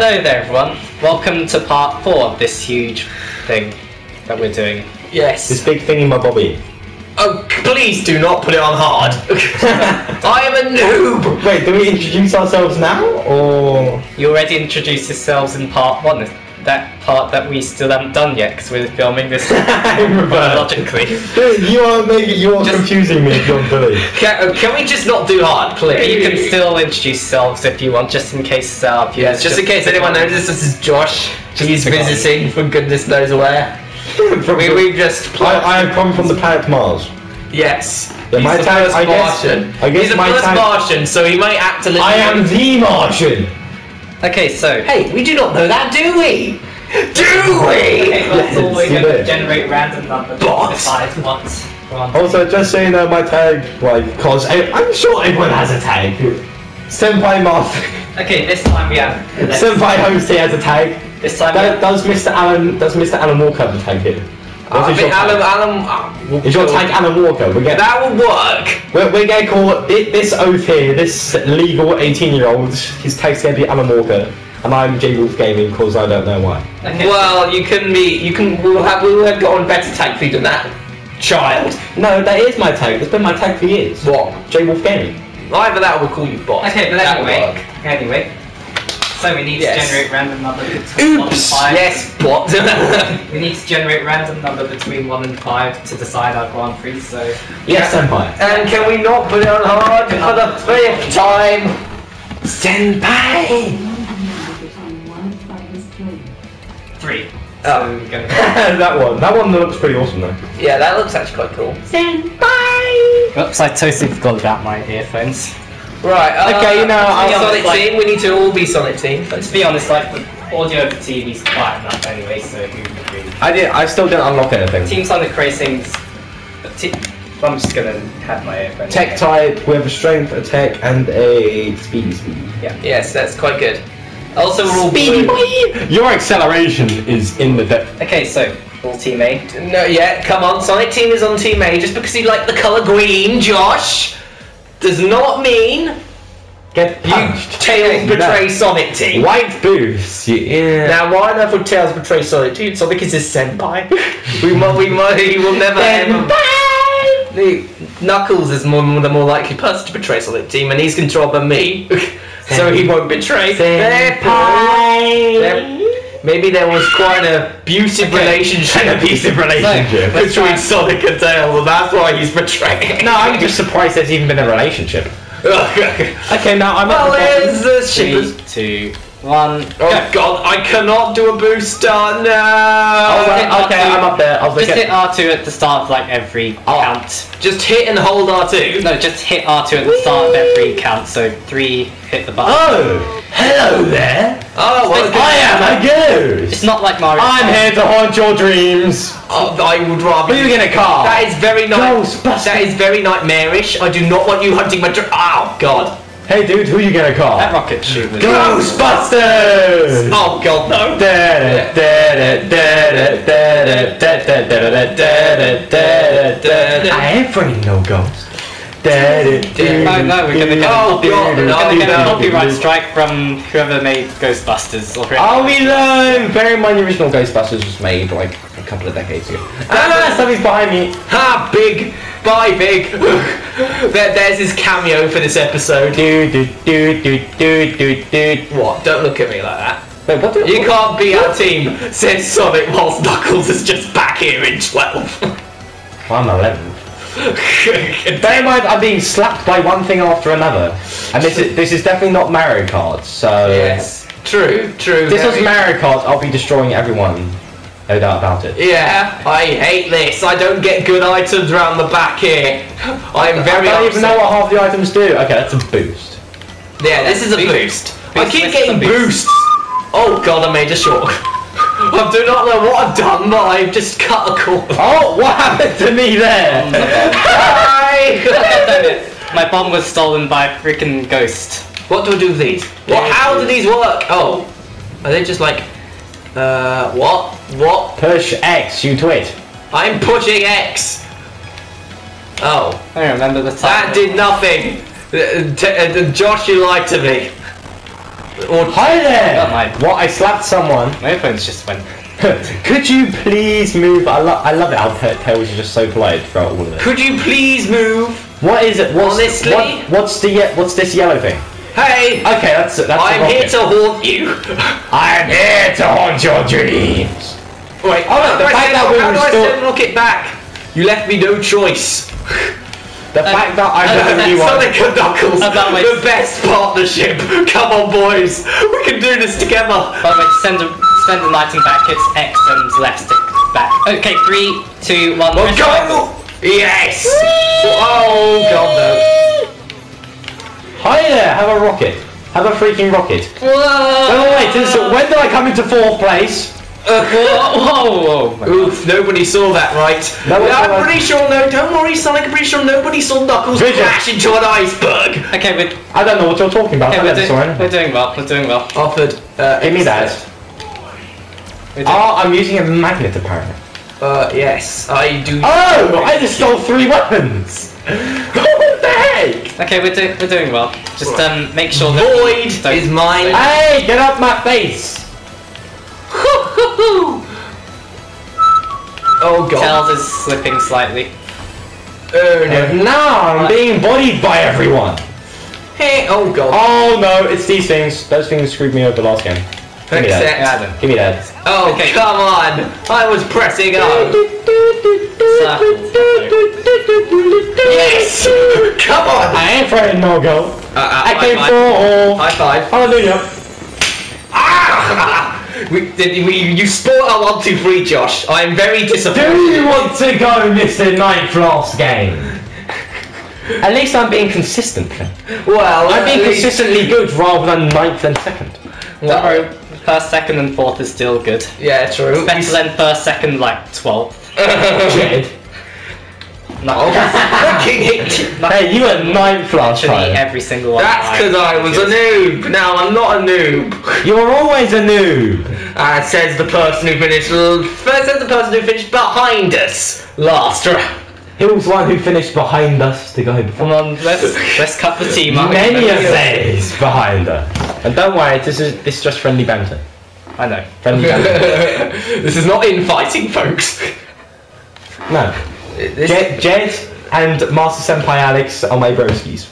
Hello there, everyone. Welcome to part four of this huge thing that we're doing. Yes. This big thing in my bobby. Oh, please do not put it on hard. I am a noob. Wait, do we introduce ourselves now, or You already introduced yourselves in part one. That part that we still haven't done yet because we're filming this chronologically. You are making you are Just- confusing me beyond belief. Can, can we just not do hard, please? You can still introduce yourselves if you want, just in case. Uh, Yeah, just in case anyone notices, this is Josh. He's visiting from goodness knows where. We, we just I, I have come from the planet Mars. Yes. Yeah, He's my the tag- first I guess- Martian. I guess He's the first tag- Martian, so he might act a little. I am the Martian. Okay, so. Hey, we do not know that, do we? Do Okay, we? well, so we're Yes, you going to generate random numbers. Bot. Decide what. what- Also, just so you know, my tag, like, cause I, I'm sure everyone has a tag. Senpai Master, Okay, this time we have. let's- Senpai Host here has a tag. This time we Does, have. does Mr. Alan, does Mr. Alan Walker have a tag here? I What is your think Alan, tag? Alan, uh, will Is your tag Alan Walker? We get That will work. We're, we're gonna call it, this oath here, this legal 18 year old, his tag's gonna be Alan Walker, and I'm J Wolf Gaming because I don't know why. Okay, Well, you can be. You can. We'll have. We'll have gotten better tag for you than that. Child. No, that is my tag, that's been my tag for years. What? J Wolf Gaming. Either that or we'll call you bot. Okay, but That will anyway, work. anyway. So we need Yes. to generate random number between one and Oops. five. Yes, bot. We need to generate random number between one and five to decide our Grand Prix. So Yes, Senpai. and can we not put it on hard for the fifth time? Senpai. Three. Oh. So gonna that one, that one looks pretty awesome though. Yeah, that looks actually quite cool. Saying bye Oops, I totally forgot about my earphones. Right. Uh, Okay, you know, I'll- be Sonic like- Team. We need to all be Sonic Team. But to be honest, like the audio over TV's quiet enough anyway, so who would really? I did, I still didn't unlock anything. Team Sonic Racing's. Te- I'm just gonna have my earphones. Tech type with a strength, attack, and a speedy speed. Yeah. Yes, that's quite good. Also, we're all Speedy blue. boy! Your acceleration is in the depth. Okay, so all team A. No, yeah, come on. Sonic Team is on Team A. Just because you like the colour green, Josh, does not mean Get you punched. Tails No. betray Sonic Team. White boost. Yeah. Now, why on earth would Tails betray Sonic Team? Sonic is his senpai. we might, we might, he will never ever. The- Knuckles is more, the more likely person to betray Sonic Team, and he's controlled by me, so he won't betray. Maybe there was quite an abusive relationship. An abusive relationship. Let's between Sonic and Tails, and that's why he's betraying. No, I'm just surprised there's even been a relationship. Okay, now I'm well, at the there's Three, two, one. Oh god, I cannot do a booster. No. Oh, well, okay, I'm up there. I'll Just hit. R2 at the start of like every Oh. count. Just hit and hold R2. No, just hit R2 at the start of every count. So three, hit the button. Oh, hello there. Oh, well, I am a It's not like Mario. I'm here to haunt your dreams. Oh, I would rather. Who are you gonna call? That is very night. Ghostbusters. That is very nightmarish. I do not want you hunting my. Dr- oh god. Hey, dude, who you gonna call? That rocket shoot was. Ghostbusters. Oh god, no. I ain't of no ghost. No, no, we're gonna get, Oh, we're no, gonna get a copyright strike from whoever made Ghostbusters already. I'll be low. Bear in mind, the original Ghostbusters was made like a couple of decades ago. Ah, something's behind me. Ha, big. Bye, big. there, there's his cameo for this episode. Do do do do do do do. What? Don't look at me like that. Wait, what? You can't be our team, says Sonic whilst Knuckles is just back here in 12. I'm 11. Bear in mind, I'm being slapped by one thing after another, and this is this is definitely not Mario Kart. So yes. True, true. This was very- Mario Kart, I'll be destroying everyone. No doubt about it. Yeah, I hate this. I don't get good items around the back here. I'm very I don't even know what half the items do. Okay, that's a boost. Yeah, this is a Boost. boost. I keep boost, getting boost. boosts. Oh god, I made a short. I do not know what I've done, but I've just cut a cord. Oh, what happened to me there? Hi! Damn it. My bomb was stolen by a freaking ghost. what do I do with these? What? How do these work? Oh, are they just like? Uh, what? What? Push X, you twit. I'm pushing X. Oh, I remember the time. that did nothing. Uh, t- uh, Josh, you lied to me. Or Hi there! What? I slapped someone. My earphones just went. Could you please move? I, lo- I love it how Ta- Tails is just so polite throughout all of it. could you please move? What is it? What's, Honestly? what, what's the ye- what's this yellow thing? Hey, Okay, that's that's. I'm here to haunt you. I'm here to haunt your dreams. Wait, Oh, how the do I fact that we how do I restore- send Rocket back? You left me no choice. The fact that I'm uh, the only one. Sonic and Knuckles, Uh, the way- the best partnership. Come on, boys, we can do this together. By the way, send a send item back, it's X and left stick back. Okay, three, two, one. Well, go! Yes! Oh god no. Hi there. Have a rocket. Have a freaking rocket. Whoa! When did I come into fourth place? Whoa! Whoa! whoa. Oof, nobody saw that, right? No one I'm that. pretty sure, no, don't worry, Sonic, I'm pretty sure nobody saw Knuckles Vision. crash into an iceberg. Okay, we're, I don't know what you're talking about. okay, we're, never saw doing, we're doing well. We're doing well. Offered. Uh, Give me that. We're Oh, I'm using a magnet apparently. Uh, yes, I do. Oh, I just stole three weapons. what the heck? okay, we're, do, we're doing well. Just um, make sure that Void is mine. Hey, get up my face. oh god. Tails is slipping slightly. Oh And no. now I'm being bodied by everyone. Hey, oh god. Oh no, it's these things. Those things screwed me over last game. Give me that. Accept. Yeah, I don't. Give me that. Oh, Okay. come on! I was pressing up. Yes! Come on! I ain't afraid of no go. Uh, uh, I high came five. for all. High five. Hallelujah. Ah! We, did, we, you spoiled our one, two, three, Josh. I am very disappointed. Do you want to go, Mr. Ninth last game? At least I'm being consistent. Well, I'm being least- consistently good rather than ninth and second. Don't first, second, and fourth is still good. Yeah, true. Better than first, second, like twelfth. Jed. Not Fucking hate. Hey, you were ninth last literally time. every single one. That's because I was a noob. Now I'm not a noob. You're always a noob. Uh, says the person who finished. First, says the person who finished behind us last round. He was the one who finished behind us to go before. Come on, let's let's cut the team up. Many of days behind us. And don't worry, this is this is just friendly banter. I know. Friendly banter. this is not infighting, folks. No. Jed, Jed and Master Senpai Alex are my broskies.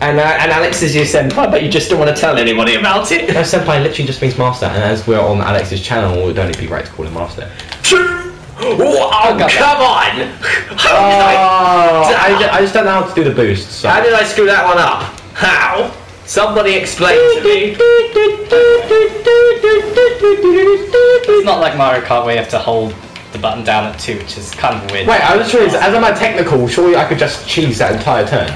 and, uh, and Alex is your senpai, but you just don't want to tell anybody about it. No, Senpai literally just means master, and as we're on Alex's channel, it would only be right to call him master. True. Oh, got come on! How, Oh, did I, I, I just don't know how to do the boost. So. how did I screw that one up? How? Somebody explain to me. It's not like Mario Kart where you have to hold button down at two, which is kind of weird. Wait, I was curious, as I'm I technical, surely I could just cheese that entire turn.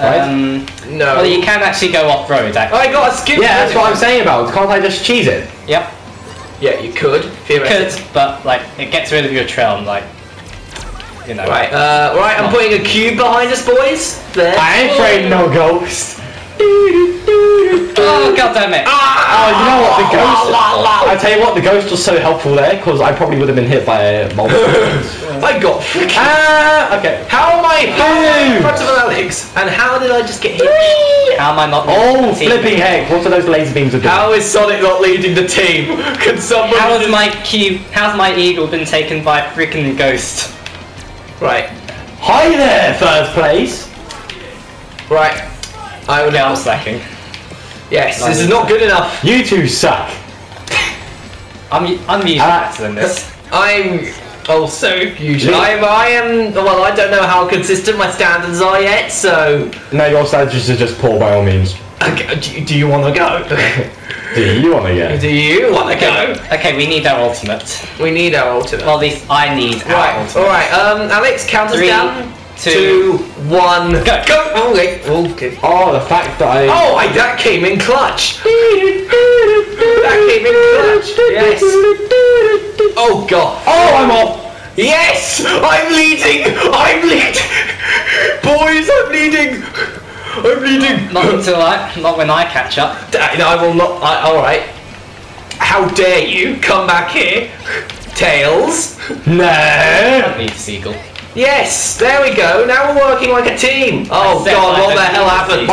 right? Um, No. well, you can actually go off road. Actually. I got a skip. Yeah, that's what I'm saying about. Can't I just cheese it? Yep, Yeah, you could. could, but like it gets rid of your trail, and like you know. Right, uh, right, I'm putting a cube behind us, boys. There. I ain't afraid no ghost. Oh god damn it! Oh, you know what? The ghost. I tell you what, the ghost was so helpful there because I probably would have been hit by a multiple. I got freaking. ah, okay. How am I how am in front of Alex? And how did I just get hit? How am I not? Oh, leading the team? flipping heck! What are those laser beams doing? How is Sonic not leading the team? Can somebody? How has just- my cube? How's my eagle been taken by a freaking ghost? Right, Hi there, first place. right. I will Okay, I'm now. slacking. Yes, this is not good enough. You two suck. I'm I'm usually better than this. I'm also usually. Me- I'm, I am. Well, I don't know how consistent my standards are yet. So, No, your standards are just poor by all means. okay, do, do you want to go? Do you want to go? do you want to go? Okay, we need our ultimate. We need our ultimate. Well, at least I need our Right, ultimate. alright, um, Alex, count us Three, down. Two, one, go. go! Okay, oh, okay. Oh, the fact that I. Oh, I, that came in clutch! That came in clutch! Yes! Oh god! Oh, I'm off. Yes! I'm leading! I'm leading! Boys, I'm leading! I'm leading! Not until I, not when I catch up. I, I will not. I, alright. How dare you come back here? Tails? No. Need seagull. Yes, there we go. Now we're working like a team. Oh god, what the hell happened?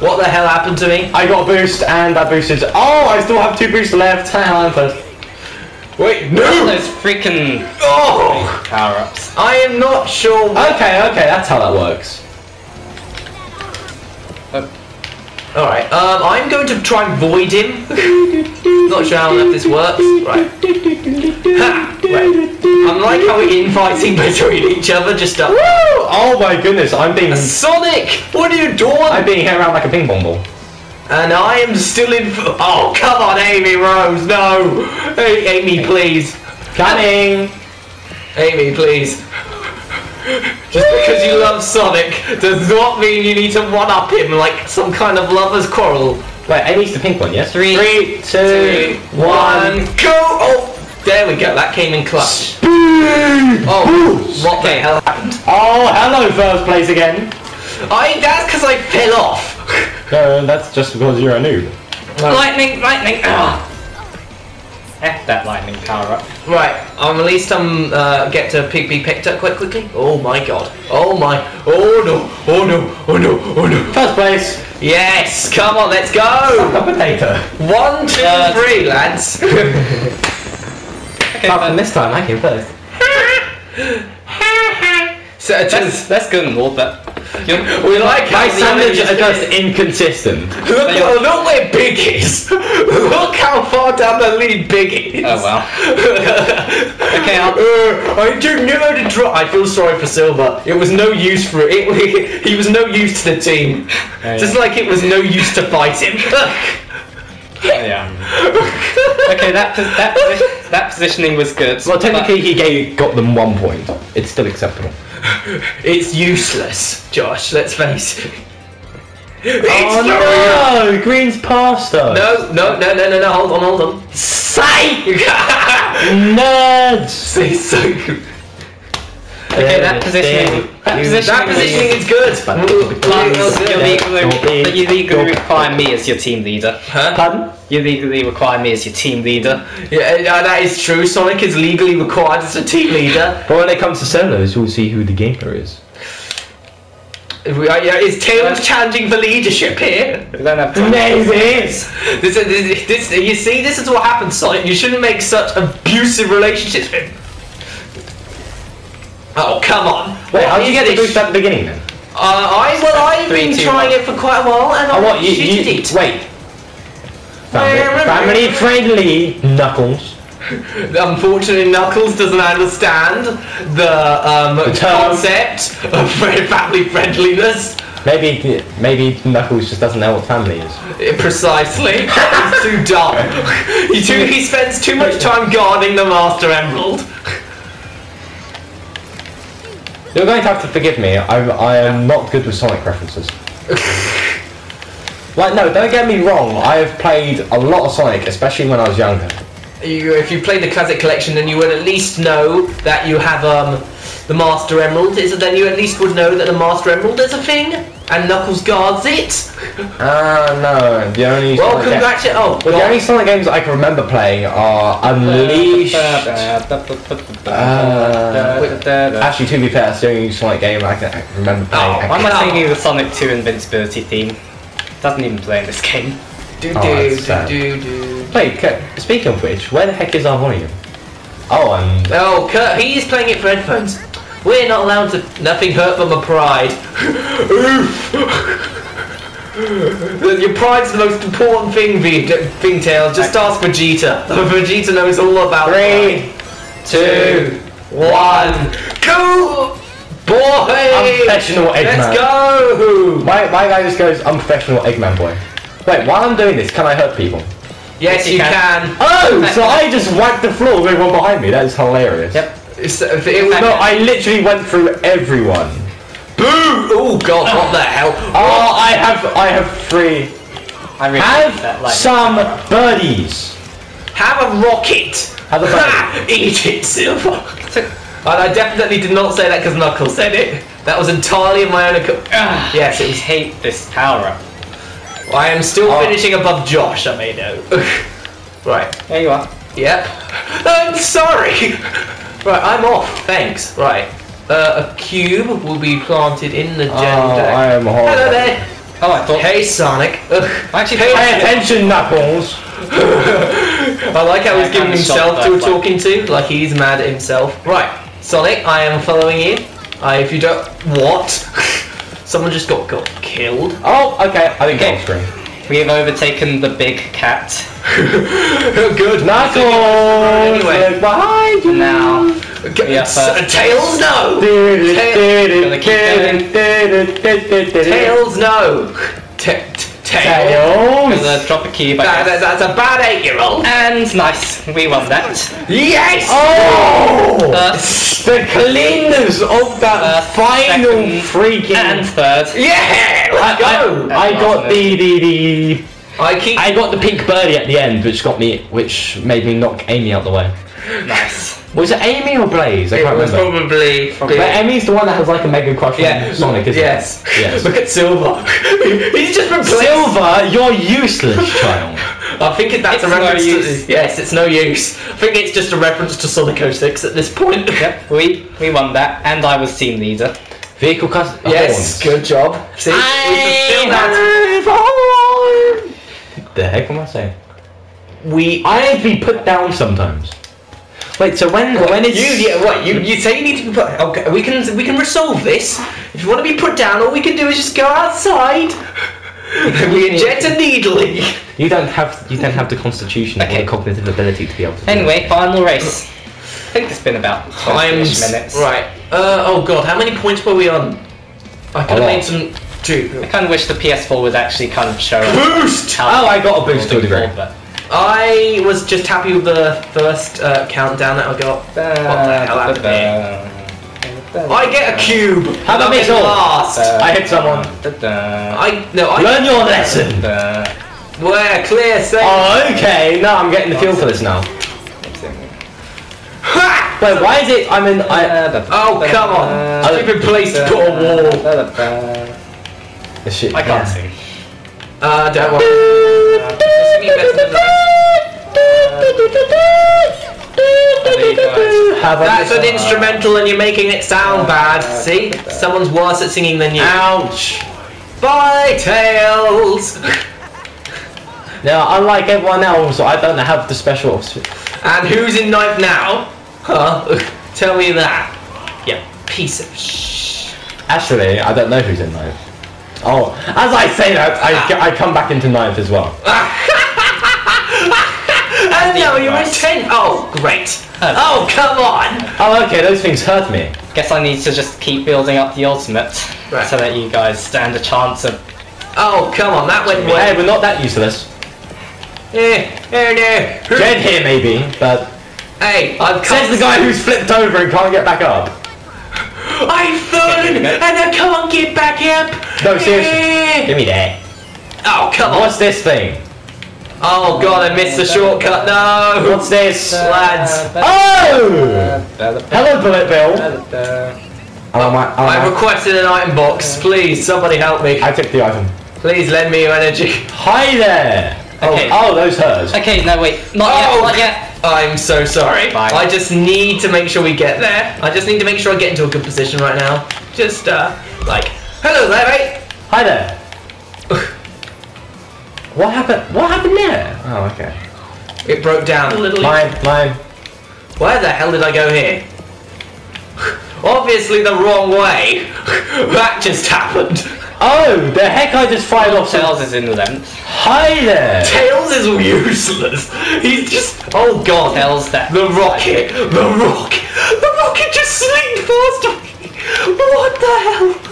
What the hell happened to me? I got a boost and that boosted. Oh, I still have two boosts left. I'm first. Wait, Those freaking Oh! power ups. I am not sure. Okay, okay, that's how that works. All right. Um, I'm going to try and void him. not sure how enough this works. Right. Ha! Right. I'm like how we're infighting between each other. Just a Woo! Oh my goodness, I'm being Sonic. What are you doing? I'm being hit around like a ping pong ball. And I am still in. Oh, come on, Amy Rose. No. Hey, Amy, please. Coming. Amy, please. Just because you love Sonic does not mean you need to one up him like some kind of lover's quarrel. Wait, Amy's the pink one, yes? Three, Three, two, one. go! Oh, there we go. That came in clutch. Oh, what the hell happened? Oh, hello, first place again. I. That's because I fell off. No, that's just because you're a noob. Lightning, lightning. Ah. F that lightning power up. Right, um, at least I'm uh, get to pick, be picked up quite quickly. Oh my god. Oh my. Oh no. Oh no. Oh no. Oh no. First place. Yes. Come on, let's go. A potato. One, two, Uh, three, lads. Apart from this time, I came first. so that's, just that's good and all, but we like how My standards are just inconsistent. Look, oh, look where Big is. look how far down the lead Big is. Oh well. Okay, I'll- Uh, I don't know how to draw. I feel sorry for Silver. It was no use for it. it he was no use to the team. Oh, Just like it was no use to fight him. Yeah. Okay, that pos- that posi- that positioning was good. Well, technically, he gave, got them one point. It's still acceptable. it's useless, Josh. Let's face it. Oh, it's Oh no! Green's past us. No, no, no, no, no, no. Hold on, hold on. Say. Nerds. Say so. Okay, that positioning. That positioning. That positioning is good. Plus, you legally, but you legally require me as your team leader. Huh? Pardon? You legally require me as your team leader. Yeah, uh, that is true. Sonic is legally required as a team leader. But when it comes to solos, we'll see who the gamer is. We are- yeah, Is Tails challenging for leadership here? We don't have time. Maybe. This, this, this, you see, this is what happens, Sonic. You shouldn't make such abusive relationships with. Oh come on! Wait, how did you get the boost at the beginning then? Uh, I well, I've Three, been two, trying one. it for quite a while, and I Oh, what? You, you it. wait. Family, family friendly Knuckles. Unfortunately, Knuckles doesn't understand the, um, term. concept of family friendliness. Maybe maybe Knuckles just doesn't know what family is. Eh, Precisely. He's too dumb. He, too, he spends too much time guarding the Master Emerald. You're going to have to forgive me. I'm, I am not good with Sonic references. like no, don't get me wrong. I have played a lot of Sonic, especially when I was younger. You, if you played the classic collection, then you would at least know that you have um, the Master Emerald. Is then you at least would know that the Master Emerald is a thing, and Knuckles guards it. Ah no, the only Well, Sonic ga- congratulations. Oh, Well, the only Sonic games I can remember playing are Unleashed. Actually, to be fair, that's the only Sonic game I can remember playing. Oh, Why am I Oh. singing the Sonic 2 Invincibility theme? Doesn't even play in this game. do Oh, do that's sad. do do do. Wait, Kurt, speaking of which, where the heck is our volume? Oh, and Oh, Kurt, he is playing it for headphones. We're not allowed to. Nothing hurt but my pride. Oof. Your pride's the most important thing, V- thing, Tails. Just ask Vegeta. Vegeta knows all about Three, pride. two, one, go, boy! Unprofessional Eggman. Let's go! my my guy just goes unprofessional Eggman boy. Wait, while I'm doing this, can I hurt people? Yes, you You can. Oh, so I just wiped the floor with everyone behind me. That is hilarious. Yep. It's- uh, it No, I literally went through everyone. Boo! Oh God, what the hell? Oh, I have I have three. I really hate that Have some birdies. Have a rocket. Have a Ha! Eat it, Silver. And I definitely did not say that because Knuckles said it. That was entirely of my own accord. Ah, Yes, I it was. hate this power up. I am still Oh. finishing above Josh, I may know. right. There you are. Yep. I'm sorry. Right, I'm off. Thanks. Right. Uh, a cube will be planted in the Oh, gender. I am horrible. Hello there. Oh, I thought. Hey Sonic. Ugh. Actually, Hey, Pay attention, Knuckles. I like how Yeah, he's giving himself to a like- talking to, like he's mad at himself. Right, Sonic, I am following you. I, if you don't, what? Someone just got got killed. Oh, okay. I think Okay. off screen. We have overtaken the big cat. Good. Knuckles. Anyway. behind you. Now, G- Yeah, s- but- Tails, no. Tails, no. T- Tails. Tails. drop a cube. I That, that, that's a bad eight-year-old. And nice, we won that. Yes. Oh! First The cleanness of that Uh, final second freaking. and third. Yeah. Let's go. I, I got the, the the I keep. I got the pink birdie at the end, which got me, which made me knock Amy out the way. Nice. Was it Amy or Blaze? I it can't was remember. probably. But Amy's the one that has like a mega crush Yeah. on Sonic, isn't Yes. it? Yes. Look at Silver. He's just replaced. Silver, you're useless, child. I think it- that's It's a no reference use. to. Yes, it's no use. I think it's just a reference to Sonic 06 at this point. Yep, we we won that, and I was team leader. Vehicle cus- Yes, good job. See, we that. The heck am I saying? We. I need to be put down sometimes. Wait, so when when you, yeah, what you, you say you need to be put. Okay, we can we can resolve this. If you want to be put down, all we can do is just go outside. we inject a needle you. you don't have you don't have the constitution Okay. or the cognitive ability to be able to. do it. Anyway, final race. I think it's been about five minutes. right. Uh, oh god, how many points were we on? I could have made some. Two. I kind of wish the PS4 was actually kind of showing. Boost! how Oh, I got a boost to a degree. but I was just happy with the first uh, countdown that I got. What the hell happened here? I get a cube. How about I'm me, in Saul? last. I hit someone. I no. I Learn your lesson. where clear safe. Oh, okay. No, I'm getting the feel for this now. Ha! Wait, why is it? I'm in. I. Oh come on! Stupid place to put a wall. I can't sing. Uh, don't worry. Singing better than that. Uh, uh, have That's an instrumental and you're making it sound bad. Uh, See? Someone's worse at singing than you. Ouch. Bye, Tails! Now, unlike everyone else, I don't have the special. And who's in ninth now? Huh? Tell me that. Yeah, piece of sh. Actually, I don't know who's in ninth. Oh, as I say that, I, I come back into ninth as well. And now you're in tenth. Oh, great. Oh, come on. Oh, okay, those things hurt me. Guess I need to just keep building up the ultimate Right. so that you guys stand a chance of. Oh, come on. That went Hey, way. we're not that useless. Eh, eh, no. Dead here, maybe, but Hey, I've come. says the guy who's flipped over and can't get back up. I've fallen and I can't get back up. No, seriously. Give me that. Oh, come on. What's this thing? Oh, God, I missed the shortcut. No. What's this? Lads. Oh! Hello, Bullet Bill. Oh, my, oh, I requested an item box. Please, somebody help me. I took the item. Please lend me your energy. Hi there. Okay. Oh, oh, those hers. Okay, no wait, not yet, Oh. not yet. I'm so sorry. Bye. I just need to make sure we get there. I just need to make sure I get into a good position right now. Just, uh, like, hello there, mate. Hi there. what happened? What happened there? Oh, okay. It broke down little. Mine, mine. Where the hell did I go here? Obviously the wrong way. that just happened. Oh, the heck! I just fired off. Tails is in length. Hi there. Tails is useless. He's just, oh god. Tails that. The rocket! The rocket! The rocket just slid past me! What the hell?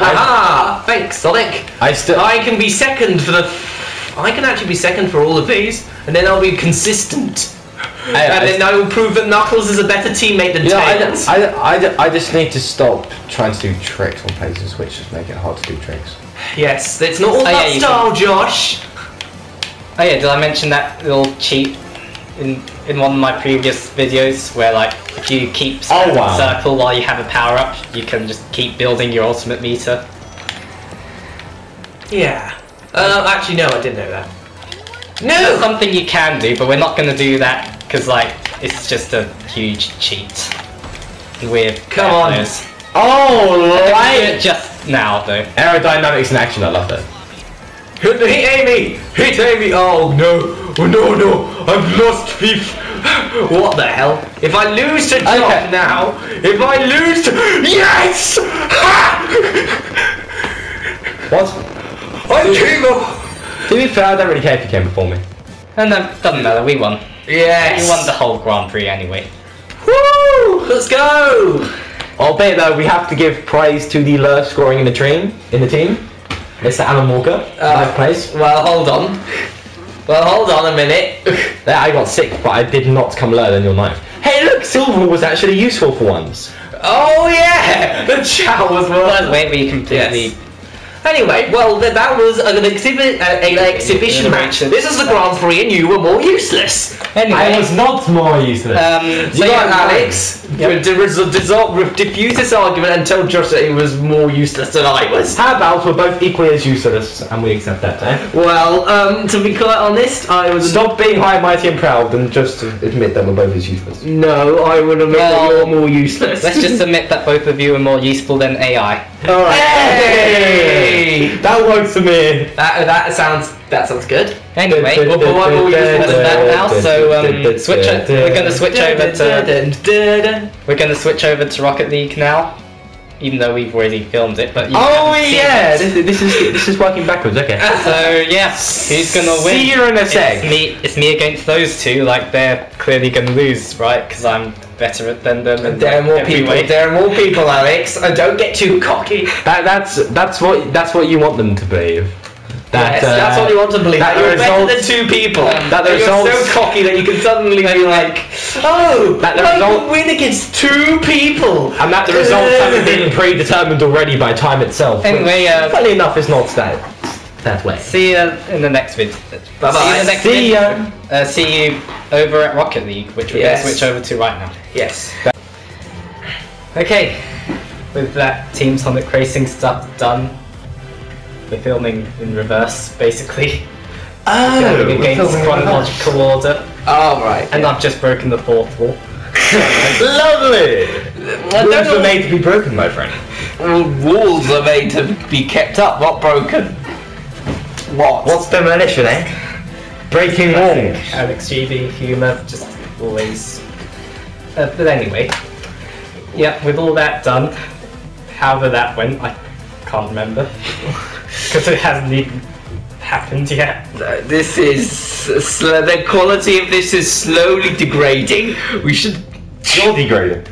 Ah, thanks, Sonic. I still. I can be second for the. I can actually be second for all of these, and then I'll be consistent. I, and then I will prove that Knuckles is a better teammate than You know, I, Tails. I, I, I just need to stop trying to do tricks on places which just make it hard to do tricks. yes, it's not all Oh, about yeah, you style, Josh. Oh yeah, did I mention that little cheat in in one of my previous videos where like if you keep standing Oh, wow. circle while you have a power up, you can just keep building your ultimate meter. Yeah. Uh, actually, no, I didn't know that. It's No! something you can do, but we're not going to do that because like it's just a huge cheat. With Come on. players. Oh, Do right. just now though. Aerodynamics in action. I love it. Hit Amy! Hit Amy! Oh no! Oh no no! I've lost beef! What the hell? If I lose to Jock Okay. now, if I lose to Yes! What? I came up! To be fair, I don't really care if you came before me. And no, doesn't matter. We won. Yes! We won the whole Grand Prix anyway. Woo! Let's go! Albeit though, we have to give praise to the lowest scoring in the team. In the team, Mr. Alan Walker, ninth place. Well, hold on. Well, hold on a minute. There, I got sick, but I did not come lower than your knife. Hey, look, silver was actually useful for once. Oh yeah! The chow was Well, worth wait, we completely. Yes. Anyway, well, th- that was an exhibit, uh, an exhibition match. This is the Grand Prix, and you were more useless. Anyway, I was not more useless. um, You so got yeah, Alex. Yep. To res- dissolve, re- diffuse this argument and tell Josh that he was more useless than I was. How about we're both equally as useless, and we accept that, eh? Well, um, to be quite honest, I was Stop being high, mighty, and proud, and just admit that we're both as useless. No, I would admit Well, that you're more useless. let's just admit that both of you are more useful than AI. All Hey! That works for me. That, that sounds that sounds good. Anyway, Well, but why were we using Other than that now, so um, switch. We're gonna switch over to. We're gonna switch over to Rocket League now, even though we've already filmed it. But you Oh yeah, it. this, this is this is working backwards. Okay. So yes, who's gonna win? See you in a It's sec. me. It's me against those two. Like they're clearly gonna lose, right? Because I'm better at than them. in There are more people. way. There are more people, Alex. Uh, don't get too cocky. That, that's that's what that's what you want them to believe. That, yes, that's uh, what you want to believe. that That the you're better than two people. Um, that the you're so cocky that you can suddenly be like, oh, That the I result- can win against two people. and that the results haven't been predetermined already by time itself. Anyway, uh, funny enough, it's not that that way. See you in the next video. Bye-bye. See you in the next See video. ya. Uh, see you over at Rocket League, which we're Yes. going to switch over to right now. Yes. Okay, with that Team Sonic Racing stuff done, we're filming in reverse, basically. Oh, Going against chronological order, All right. and I've just broken the fourth wall. Lovely. Rules know- made to be broken, my friend. Walls are made to be kept up, not broken. What? What's demolition, eh? Breaking walls. Alex GB humour, just always. Uh, but anyway, yeah, with all that done, however that went, I can't remember because it hasn't even happened yet. Uh, This is sl- the quality of this is slowly degrading. We should. You're degraded.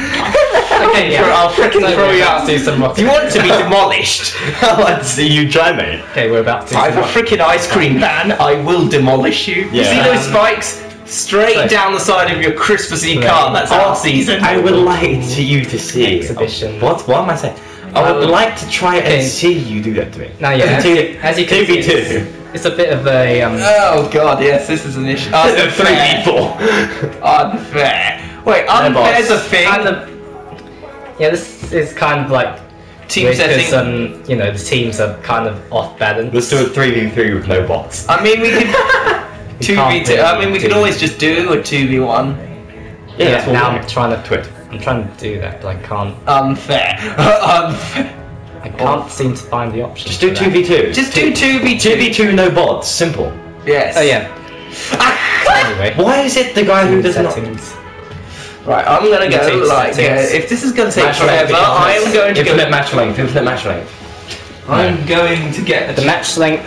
Okay, yeah, I'll frickin' so throw you about out. to do some rocket. You want to be demolished? Let's see you try, mate. Okay, we're about to. I have a rocket. freaking ice cream van. I will demolish you. You see those spikes straight so- down the side of your Christmassy Right. car? That's our season. I would like to you to see Exhibition. What? What am I saying? I would Um, like to try okay. and see you do that to me. Now, yeah, as, Two- you- as you can see, 2v2. it's, it's a bit of a um. Oh god, yes, this is an issue. Three Unfair. people. Unfair. Wait, unfair's a thing. Kind of, yeah, this is kind of like Team because setting. um, you know, the teams are kind of off balance. Let's do a three v three with no bots. I mean, we could two v two. I mean, we do- could always just do a two v one. Yeah, that's what now I'm trying to Twit. I'm trying to do that, but I can't. Unfair. Unfair. I can't seem to find the option. Just do two v two. Just do two v two two. v two, no bots. Simple. Yes. Oh yeah. Anyway. Why is it the guy who does not? settings. Right, I'm gonna go Team like. Uh, settings. if this is gonna take Match forever, I am going to infinite go. match length. Infinite match length. I'm going to get The a. match length.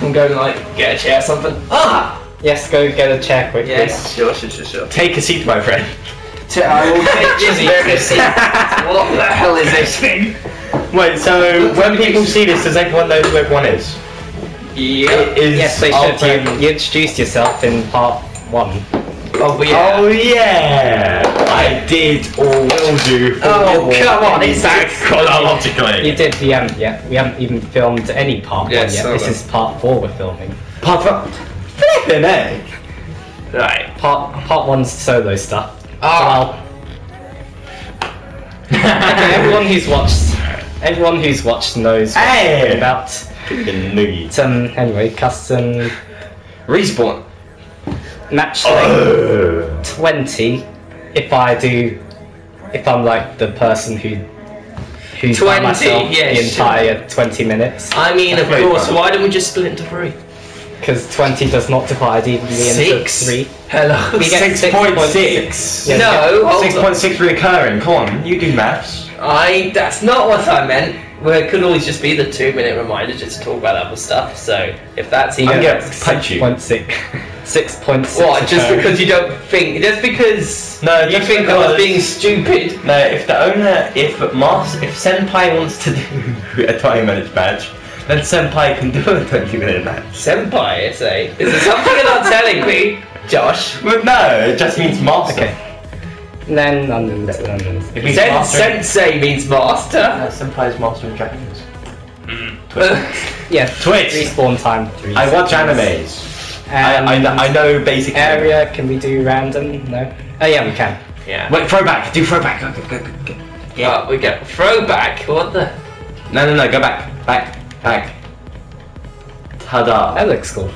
I'm going to like get a chair, or something. Ah. Yes, go get a chair quickly. Yes. Sure. Sure. Sure. Sure. Take a seat, my friend. Chair, I will take this very seat. What the hell is this thing? Wait, so when people see this, does everyone know who everyone is? Yeah. Is Yes, they should. You, you introduced yourself in part one. Oh yeah. Oh yeah, I did or will do. Oh, come on, it's that chronologically. You did. We haven't yet. We haven't even filmed any part Yes, one yet. hold This on. is part four we're filming. Part one. Flipping eh? Right. Part part one's solo stuff. Ah. Okay, everyone who's watched, everyone who's watched knows what Hey! I'm about. Noogie. Um, anyway, custom Respawn. match length Oh. 20 if I do if I'm like the person who who's by myself yeah, the sure. entire 20 minutes I mean, of course. fun. Why don't we just split into three? Because 20 does not divide evenly Six. into three. Hello. We get Six point six. Yeah, no, hold Six on. point recurring. Come on, you do maths. I. That's not what I meant. Well, it could always just be the two-minute reminder just to talk about other stuff. So if that's even. I'm even. gonna punch you. 6.6. 6.6. What? Just occurring. because you don't think? Just because No, you think I was being stupid? No, if the owner, if Mas, if Senpai wants to do a 20 minute match, then Senpai can do a 20 minute match. Senpai, I say. Is there something you're not telling me, Josh? Well, no, it just means master. Okay. Then unlimited, unlimited. It means Sen- master. sensei means master. No, Senpai is master in Japanese. Mm. Yeah, Twitch. respawn time three. I watch animes. I, I, kn- I know basic area. Can we do random? No. Oh yeah, we can. yeah. Wait, throwback. Do throwback. Go, go, go, go, go. Yeah. We go throwback. What the? No, no, no. Go back. Back. Back. Ta-da. That looks cool.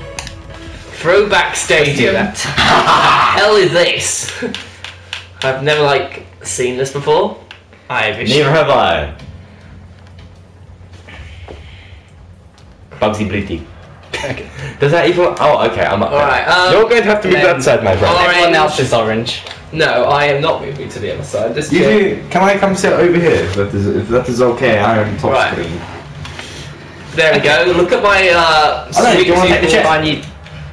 Throwback stadium. that. hell is this? I've never like seen this before. I wish. Neither have I. Bugsy Bleety. Okay. Does that even? Oh, okay. I'm up. Alright, um, You're going to have to move then- that side, my friend. Orange. Everyone else is orange. No, I am not moving to the other side. Just You check. do. Can I come sit over here? If that is, if that is okay. I am top Right. screen. There we go. Look at my uh, Oh, no, sweet you wanna take the tooth. chair? Fine,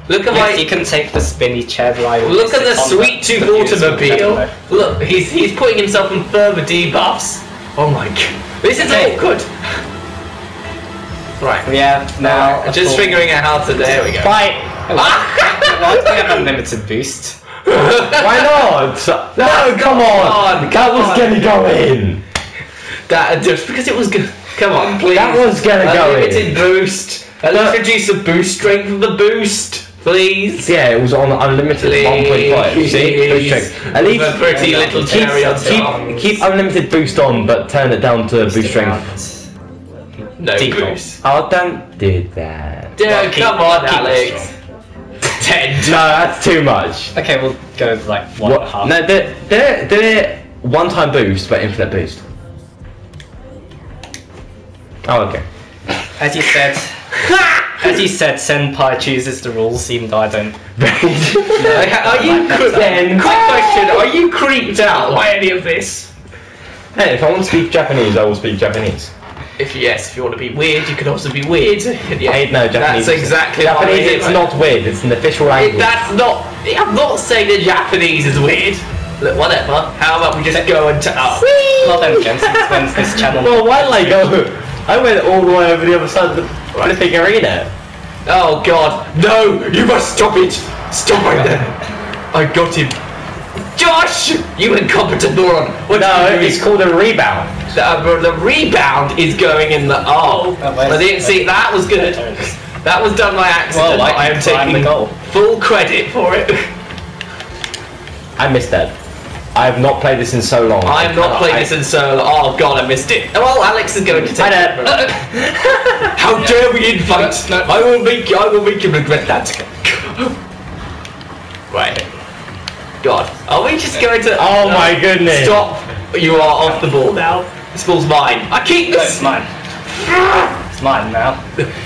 Look at yes, my you can take the spinny chair that I Look at the sweet tooth but use automobile. Look, he's he's putting himself in further debuffs. Oh my god. This is Okay. awkward. Right. Yeah, now. Uh, just figuring out how to. There we go. Fight! Why do we have unlimited boost? Why not? No, come on! on, that was on. gonna go in! That just because it was good. Come on, please. That was gonna go Unlimited in. boost. Let's reduce the boost strength of the boost, please. Yeah, it was on unlimited Please. 1.5. See? Boost strength. At least The pretty little keep, cherry on top. keep, keep unlimited boost on, but turn it down to boost strength. No Default. boost. Oh, don't do that. Dude, Well, keep- come on, keep it Alex. Ten. No, that's too much. Okay, we'll go with like one What? half. No, do do do it one time boost, but infinite boost. Oh, okay. As you said, as you said, Senpai chooses the rules, even though I don't. Are you Like cre- that. quick question? Are you creeped out by any of this? Hey, if I want to speak Japanese, I will speak Japanese. If yes, if you want to be weird, you can also be weird. Yeah, Hey, no, Japanese. That's exactly what Japanese. I mean, It's right? not weird. It's an official language. That's not. I'm not saying that Japanese is weird. Look, whatever. How about we just go and t- oh. Well then, when's this channel? Well, why did I go? I went all the way over the other side of the flipping arena. oh God! No! You must stop it! Stop right there! I got him. Josh! You incompetent moron! What No, are you it's called a rebound. The, uh, the rebound is going in the. Oh! Oh, I didn't see. That was good. That was done by accident. Well, I I am taking the goal. full credit for it. I missed that. I have not played this in so long. I have not played this in so long. Oh god, I missed it. Oh, well, Alex is going to take I it. know. How dare we invite? I will make I will make you regret that. right. God, are we just going to? Oh my goodness. Stop! You are off the ball now. This ball's mine. I keep No, it's this. mine. It's mine now.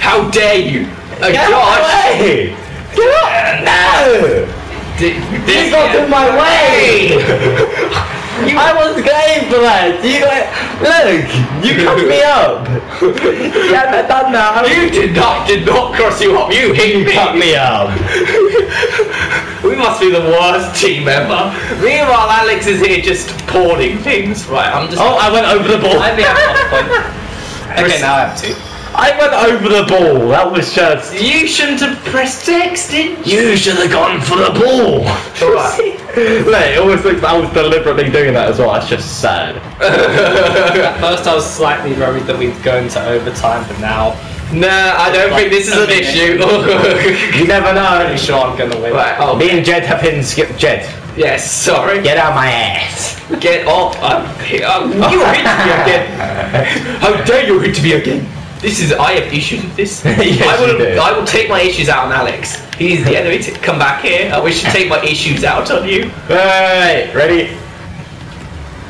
How dare you? Oh Get gosh! out of! Get out! No! Did, You got in my way! I was going for that! You got... Look! You cut me up! Yeah, I done that! You did not did not cross you up. You hit You me. cut me up! We must be the worst team ever. Meanwhile, Alex is here just pawning things. Right, I'm just. Oh, I went over the ball! I think I have one point. Okay, now I have two. I went over the ball! That was just... You shouldn't have pressed X, didn't you? You should have gone for the ball! Look, it almost looks like I was deliberately doing that as well. That's just sad. At first, I was slightly worried that we'd go into overtime, but now Nah, I don't think this is an issue. You never know. I'm sure I'm gonna win. right, oh, Me and Jed have hidden skip Jed. yes, sorry. Get out my ass. Get off. I'm, um, you hit me again. How dare you hit me again? This is. I have issues with this. Yes, I will. I will take my issues out on Alex. He's the enemy. To come back here. I wish to take my issues out on you. Right, ready?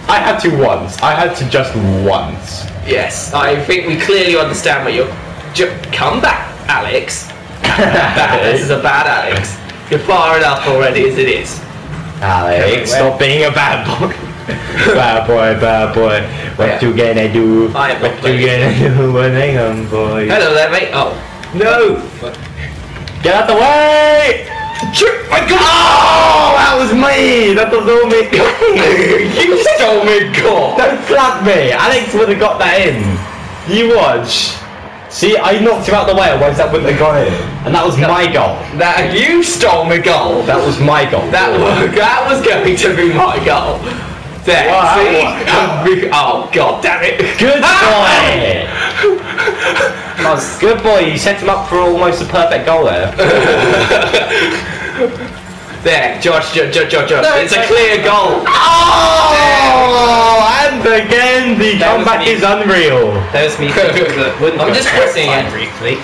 I had to once. I had to just once. Yes, I think we clearly understand what you're. Ju- come back, Alex. Bad. This is a bad Alex. You're far enough already as it is. Alex, stop being a bad boy. bad boy, bad boy. What Yeah. you gonna do? I what you gonna do when they come for you? Hello there, mate. Oh. No! Get out the way! My Oh, that was me! That was all me! you stole me goal! Don't slap me! Alex would have got that in. You watch. See, I knocked him out the way, otherwise that wouldn't have gone in. And that was my goal. That you stole my goal. That was my goal. That was that was going to be my goal. There, Wow, see? Oh god damn it! Good ah! boy! Good boy, you set him up for almost a perfect goal there. There, Josh, Josh, Josh, Josh. No, it's a clear goal. Oh! And again, the That comeback is unreal. There's me that wouldn't I'm just pressing it. briefly.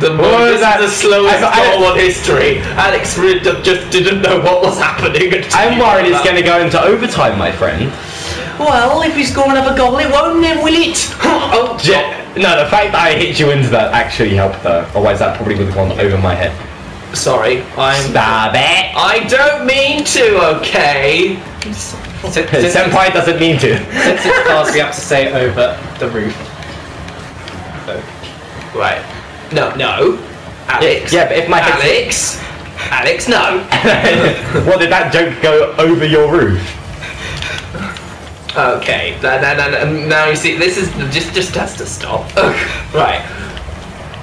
The What this was that? is the slowest I- I- goal on history. Alex Rid just didn't know what was happening. I'm worried it's going to go into overtime, my friend. Well, if we score another goal, it won't then, will it? oh, Je- no, the fact that I hit you into that actually helped her. Otherwise, that probably would have gone over my head. sorry. I'm. Stop it! I don't mean to. Okay. Since, since, Senpai doesn't mean to. since it's cars, we have to say it over the roof. So, Right. No, no. Alex. Yeah, but if my head's- Alex. Alex, no. what did that joke go over your roof? Okay. Now, now, now, now you see, this is just just has to stop. right.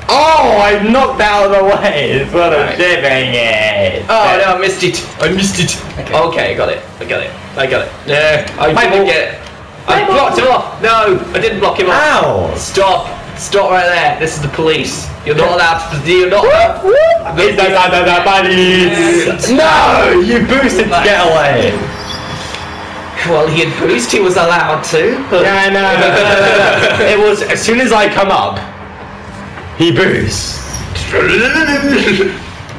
Oh, I knocked out of the way. It's what I'm Right. shipping it. Oh no, I missed it. I missed it. Okay. Okay, I got it. I got it. I got it. No, I My didn't ball. get it. I My ball. blocked him off. No, I didn't block him off. Ow! Stop. Stop right there. This is the police. You're not allowed to. You're not allowed. It's the da, da, da, buddies. No, you boosted to get away. Well, he had boost. He was allowed to. Yeah, no, no, no, no, no. It was as soon as I come up, he boosts.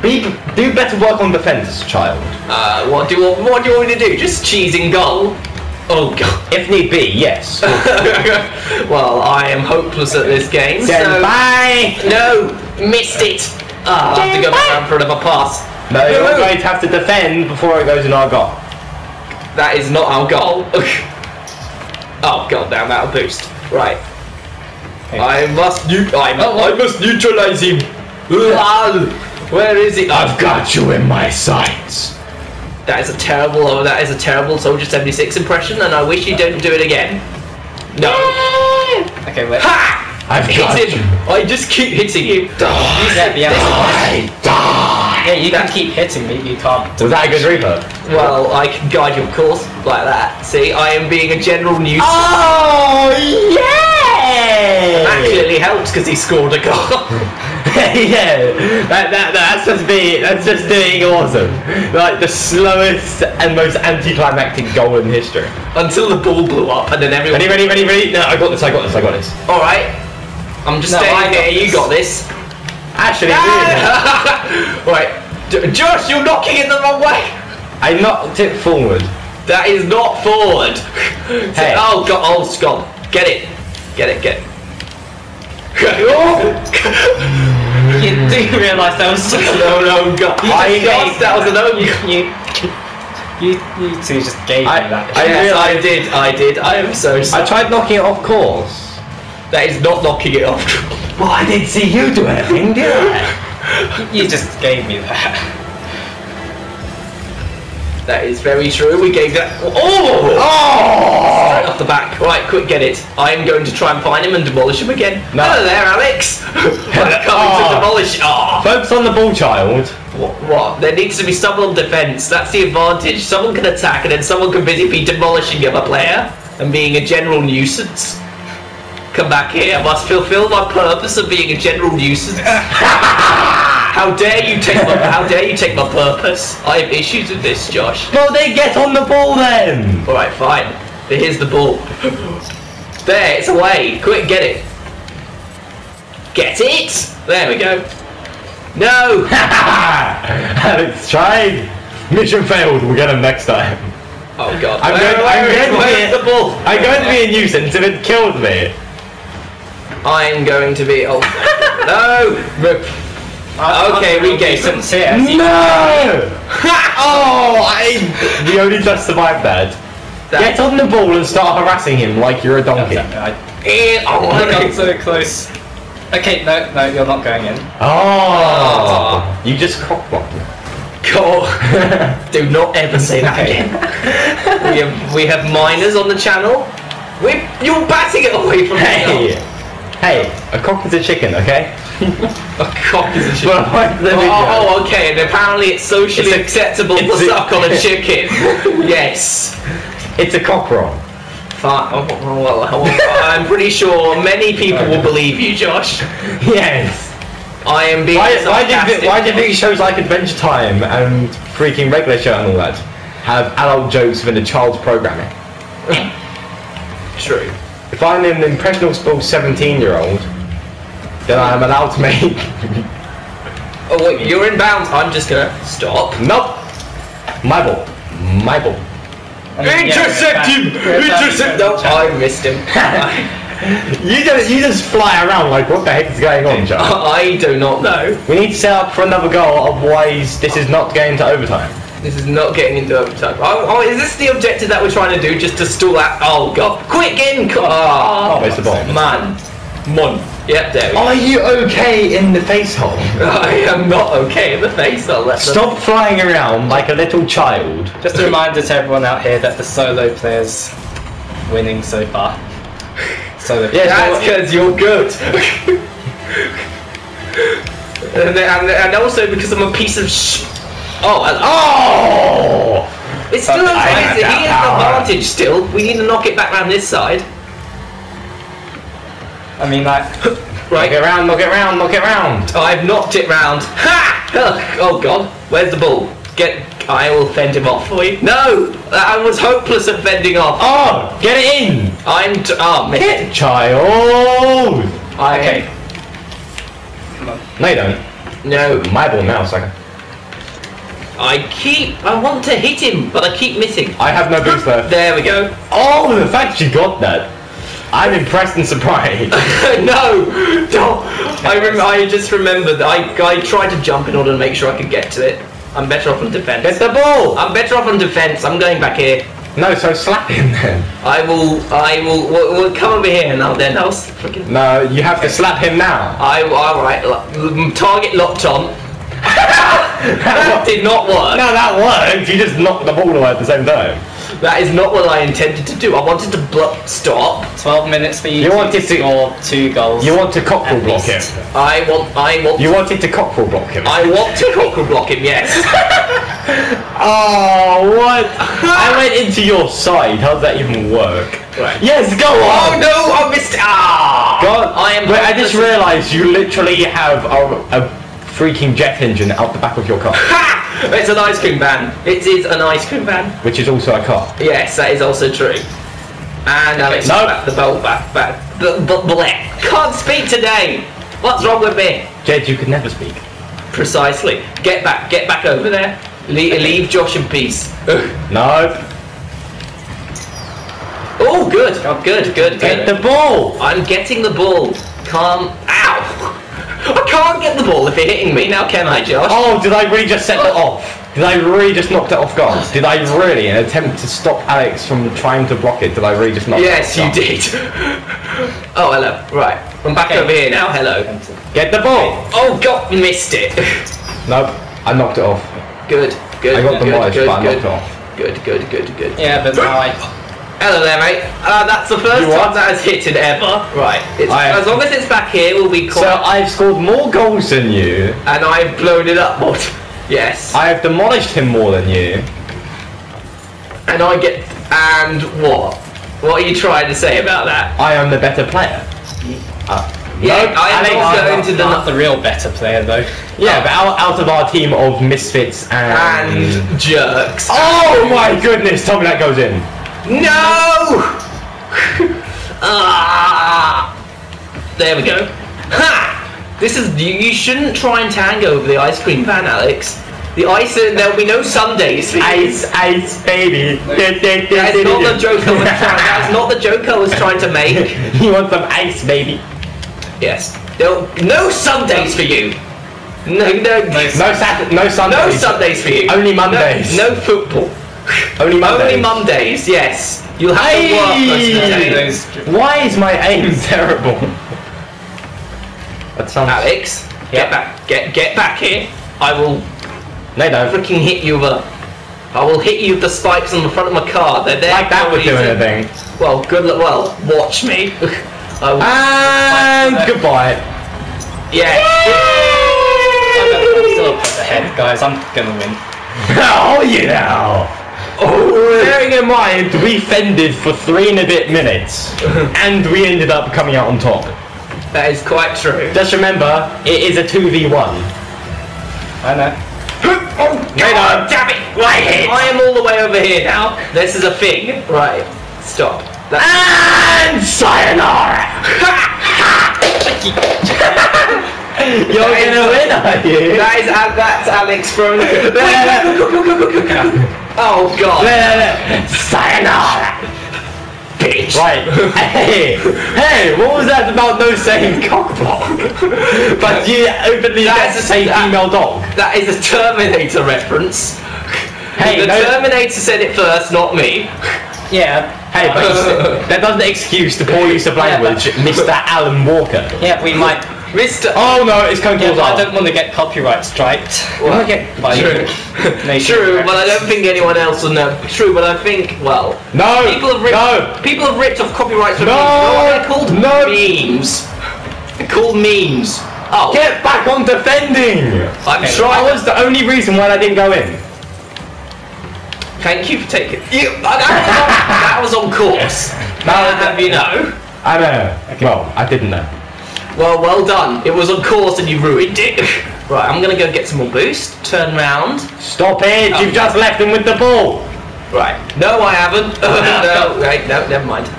Be, do better work on defense, child. Uh, what do you want? What do you want me to do? Just cheesing goal? Oh god. If need be, yes. well, I am hopeless at this game. So Bye. no, missed it. Ah, I'll have to go back around for another pass. No, you're going to have to defend before it goes in our goal. That is not our goal. oh god damn, that'll boost. Right. I must nu- I, I must neutralize him. Where is he? I've got you in my sights. That is a terrible. Oh, that is a terrible Soldier 76 impression, and I wish you didn't do it again. No. okay, wait. Ha! I've Ha! Hit you. him. I just keep hitting him. Yeah, yeah. Die, die. Yeah, you can keep hitting me, you can't. Was that a good reaper? Well, I can guide you, of course, like that. See, I am being a general nuisance. Oh yeah! That clearly helps because he scored a goal. yeah, that, that, that's just being that's just being awesome. Like the slowest and most anticlimactic goal in history. Until the ball blew up, and then everyone. Ready, ready, ready, ready? No, I got this. I got this. I got this. All right. I'm just No, staying here. You got this. Actually, right, J- Josh, you're knocking it the wrong way. I knocked it forward. That is not forward. Hey. Oh god, oh Scott, get it, get it, get it. Oh! You do realise that was just no, no, God. I- Scott, that was an own. you, you, you two just gave I- me that. I yes, realised- I did, I did. I am so I tried knocking it off course. That is not knocking it off. Well, I didn't see you do anything, did I? you just gave me that. That is very true. We gave that. Oh! Oh! Straight off the back. Right, quick, get it. I am going to try and find him and demolish him again. No. Hello there, Alex. I'm coming Oh. to ah. demolish. Oh. Focus on the ball, child. What, what? There needs to be someone on defence. That's the advantage. Someone can attack, and then someone can busy be demolishing the other player and being a general nuisance. Come back here. I must fulfil my purpose of being a general nuisance. how dare you take my How dare you take my purpose? I have issues with this, Josh. Well, they get on the ball then. All right, fine. Here's the ball. There, it's away. Quick, get it. Get it. There we go. No. Alex tried. Mission failed. We'll get him next time. Oh god. I'm Where- going- where I'm is- going to be- the ball? I'm going to be a nuisance if it killed me. I'm going to be. Oh no! Okay, we gave some. here. No! oh, I. We only just survived that. Get on the ball and start harassing him like you're a donkey. I, Oh I got so close. Okay, no, no, you're not going in. Oh, you just cockblocked me. God, do not ever say that again. we have we have minors on the channel. We you're batting it away from Hey, me. hey, a cock is a chicken, okay? A cock is a chicken. Well, what's the video? Oh, oh, okay, and apparently it's socially It's a- acceptable to a- suck on a chicken. yes. It's a cockroach. Oh, well, I'm pretty sure many people will believe you, Josh. Yes. I am being Why, why, do you sarcastic. think, why do you think shows like Adventure Time and freaking Regular Show and all that have adult jokes within the child's programming? True. If I'm an impressionable 17 year old, then I'm allowed to make. Oh, wait, you're in bounds. I'm just gonna stop. nope! My ball. My ball. Uh, I Intercept him! back- we're uh, back- Intercept- No, I missed him. You just, you just fly around like, what the heck is going on, Joe? I do not know. We need to set up for another goal, otherwise this is not going to overtime. This is not getting into overtime. Oh, oh, is this the objective that we're trying to do? Just to stall out? Oh god! Quick in! co- Oh, Where's the ball? man, mon. Yep, there we go. Are you okay in the face hole? I am not okay in the face. I'll let them- Stop flying around like a little child. Just a reminder to everyone out here that the solo players winning so far. Solo. Yes, That's because you're good. and, and, and also because I'm a piece of sh. Oh, and- Oh! it's still a I He has power. the advantage still. We need to knock it back around this side. I mean, like, Knock Right. it round, knock it round, knock it round. Oh, I've knocked it round. Ha! Ugh, Oh god, where's the ball? Get. I will fend him off for you. No! I was hopeless at fending off. Oh! Get it in! I'm. T- oh, missed. Hit child! I okay. No, you don't. No, My ball now, sucker. I keep. I want to hit him, but I keep missing. I have no boost left. There we go. Oh, the fact you got that. I'm impressed and surprised. no, don't. I rem- I just remembered. I I tried to jump in order to make sure I could get to it. I'm better off on defense. Get the ball! I'm better off on defense. I'm going back here. No, so slap him then. I will. I will. We'll, we'll come over here and I'll then I'll freaking. No, you have to slap him now. I all right. lo- Target locked on. that did not work. No, that worked. You just knocked the ball away at the same time. That is not what I intended to do. I wanted to blo- stop. 12 minutes for you, You to wanted to- score two goals. You want to cockerel At block him. least. I want. I want. You wanted to cockerel block him. I want to cockle block him. Yes. Oh, what? I went into your side. How does that even work? Right. Yes, go on. Oh no! I missed. Ah! God, I am. Wait, I just realised you literally have a, a freaking jet engine out the back of your car, Ha! It's an ice cream van. It is an ice cream van. which is also a car. Yes, that is also true. And Alex, no. back the bolt back, back. The, the, bleh. Can't speak today. What's wrong with me? Jed, you could never speak. Precisely. Get back. Get back over there. Le- leave Josh in peace. Ugh. No. Oh, good. Oh, good. Good. Get the ball. I'm getting the ball. Calm. Ow! I can't get the ball if you're hitting me now, can I, Josh? Oh, did I really just set that off? Did I really just knock it off guard? Oh. Did I really, in an attempt to stop Alex from trying to block it, did I really just knock that off? yes, you did. oh, hello. Right. I'm back Okay. over here now. Hello. Get the ball. Oh, God, missed it. Nope, I knocked it off. good. Good. I got good, the mileage, good, but I good, knocked it off. good, good, good, good. Yeah, but now I. Hello there, mate. Uh, that's the first You time that has hit it ever. Right. I- as long as it's back here, we'll be Caught. So. I've scored more goals than you. and I've blown it up. What? Yes. I have demolished him more than you. and I get. And what? What are you trying to say about that? I am the better player. Uh, Yeah, no, I am Alex, not uh, going to the. Not the real better player though. Yeah, but out, out of our team of misfits and. and jerks. Oh my goodness! Tell me that goes in. No! ah! There we go. Ha! This is you, you shouldn't try and tango over the ice cream van, Alex. The ice. There'll be no Sundays. Ice, ice, baby. That is not the joke I was trying. That is not the joke I was trying to make. You want some ice, baby? Yes. No, no Sundays for you. No, no, No Saturday, no no Sundays. Sundays for you. Only Mondays. No, no football. Only Mondays. Only Mondays. Yes. You'll have to work most of the day. Why is my aim terrible? That sounds. Alex, Yeah. get back. Get get back here. I will No, no. freaking hit you with a. I will hit you with the spikes on the front of my car. They're there. Like that would do anything. Well, good luck. Well, watch me. I will. And goodbye. yeah. I'm still up at the head, guys. I'm gonna win. Oh, you know. Oh, bearing in mind, we fended for three and a bit minutes, and we ended up coming out on top. That is quite true. Just remember, it is a 2v1. I know. Oh, No, no. damn it! Right hit. I am all the way over here now. This is a thing. Right. Stop. That's And sayonara! You're gonna win, are you? that is uh, that's Alex from. oh god. Sayonara! Bitch! Right. Hey! Hey, what was that about no saying cockblock? but you openly That's to a- say that- female dog. That is a Terminator reference. Hey, the no- Terminator said it first, not me. Yeah. Hey, but that doesn't excuse the poor use of Yeah, language, Mr. Alan Walker. Yeah, we might. Mr. Oh no, it's coming Yeah, towards but I don't want to get copyright striked. Well, by true. nation True, but I don't think anyone else will know. True, but I think, well, No! people have ripped, no! people have ripped off copyrights for No! memes. You they're called? No! Memes. They're called memes. Oh, Get back on defending! I'm Okay. trying. That was the only reason why I didn't go in. Thank you for taking. You, that, was on, that was on course. Now that you know. I know. Well, I didn't know. Well, well done. It was on course and you ruined it. Right, I'm gonna go get some more boost. Turn round. Stop it! Oh. You've just left him with the ball! Right. No, I haven't. no, right, no, never mind.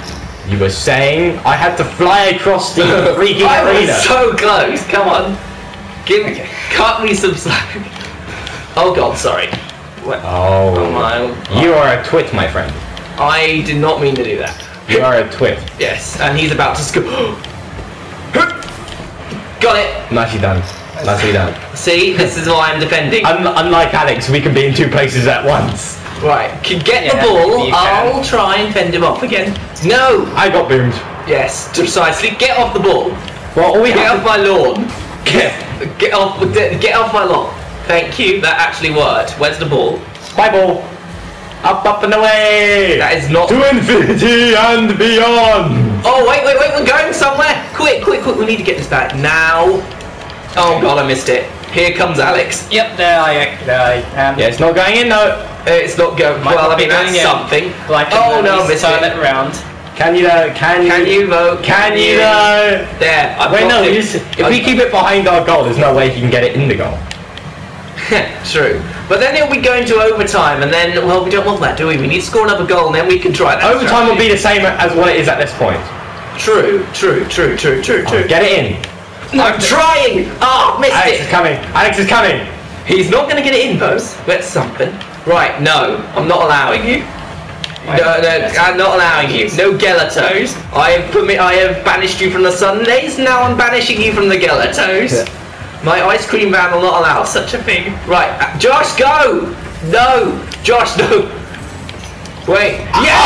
You were saying I had to fly across the freaking I arena. was so close. Come on. Give me, cut me some slack. Oh God, sorry. What? Oh oh. my. You are a twit, my friend. I did not mean to do that. You are a twit. Yes, and he's about to score. Got it. Nicely done. Nicely done. See, this is why I'm defending. Un- unlike Alex, we can be in two places at once. Right, can get Yeah, the ball. I'll try and fend him off again. No. I got boomed. Yes, precisely. Get off the ball. Well, all we Get have off my lawn. Get, get off. Get off my lawn. Thank you. That actually worked. Where's the ball? to... Bye, ball. Up, up, and away! That is not. To infinity and beyond! Oh wait, wait, wait. We're going somewhere. Quick, quick, quick. We need to get this back now. Oh god, I missed it. Here comes Alex. Yep, there I, there I am. Yeah, it's not going in, though. It's not going. Might well, not I mean that's going in. something. Like, oh no, missed turn it. it around. Can you, though? Can you? Can you vote? Can you, though? There. I've Wait, got no, it. just, if we keep it behind our goal, there's no way he can get it in the goal. True. But then it'll be going to overtime, and then, well, we don't want that, do we? We need to score another goal, and then we can try that. Overtime will be the same as what it is at this point. True, true, true, true, true, true. Get it in. I'm trying! Oh, missed Alex is coming. Alex is coming. He's not going to get it in, though. That's something. Right, no. I'm not allowing you. No, no, I'm not allowing you. No gelatos. I have permit. I have banished you from the Sundays. Now I'm banishing you from the gelatos. My ice cream van will not allow such a thing. Right, uh, Josh, go! No, Josh, no. Wait. Yeah!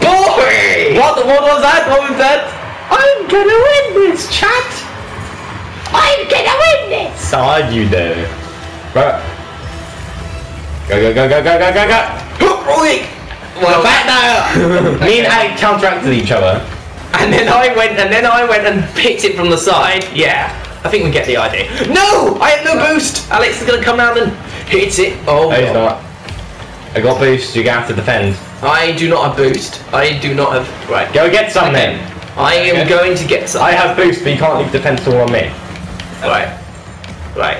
Boy! What, what was that? What was that? I'm gonna win this, chat. I'm gonna win this. So are you there? Right. Go, go, go, go, go, go, go, go. Oi! Well, back now. Me and Alex counteracted each other. And then I went, and then I went and picked it from the side. Yeah, I think we get the idea. No, I have no boost. Alex is gonna come down and hit it. Oh, No, he's not. I got boost. You're gonna have to defend. I do not have boost. I do not have. Right. Go get some Okay. then. I am Okay. going to get some. I have boost, but you can't leave defense all on me. Right. Right.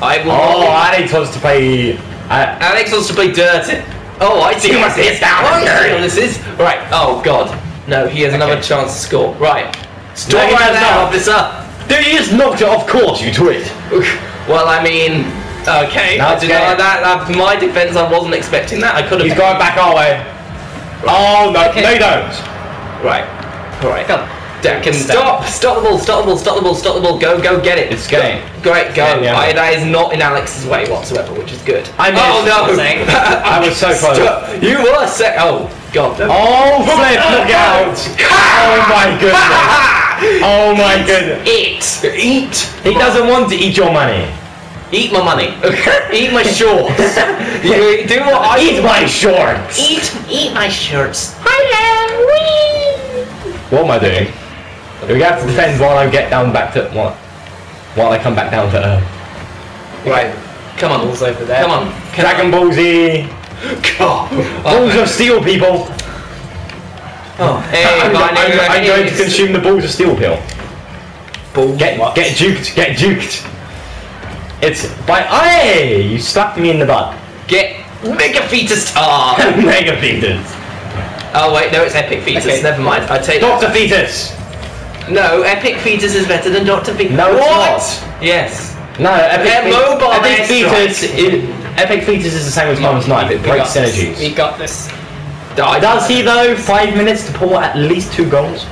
I will. Oh, Alex wants to play. Uh, Alex wants to play dirty. Oh, I see. What this Oh, I see what this is. Right. Oh God. No, he has another chance to score. Right. Stop No, he right does there, not. officer. Dude, you just knocked it off course, you twit. Well, I mean, okay. No, I it's did that, that, for my defense, I wasn't expecting that. I could have. He's going back our way. Oh no, Okay. no you don't. Right. Alright. God. Damn, can stop! Stop the ball! Stop the ball! Stop the ball! Stop the ball! Go! Go! Get it! It's game. Go. Great! Go! Yeah, yeah. I, that is not in Alex's way whatsoever, which is good. I oh missed. no! Saying. I was so close. Stop. You were sick. Oh God! Oh flip, look out! Oh my goodness! Oh my goodness! Eat! Eat! He doesn't want to eat your money. Eat my money. Eat my shorts. You Do what I Eat my shorts! Eat! Eat my shirts. Hi there! Whee! What am I doing? We have to defend while I get down back to what? While I come back down to earth. Right. Come on. Balls over there. Come on. Can Dragon Ball Z! God. Balls of steel, people! Oh, hey, I'm, my I'm- name I'm going to consume the balls of steel pill. Ball. Get What? get juked, get juked. It's by Hey! You slapped me in the butt. Get Mega Fetus ah. Star. Mega fetus. oh wait, no, it's Epic Fetus. Okay. Never mind. I take Doctor fetus. No, Epic Fetus is better than Doctor Fetus. No, what? Yes. No, epic, They're fe- mobile epic fetus. Is, epic fetus is the same as Mum's knife. It breaks synergies. We got this. Does he though? Five minutes to pull at least two goals.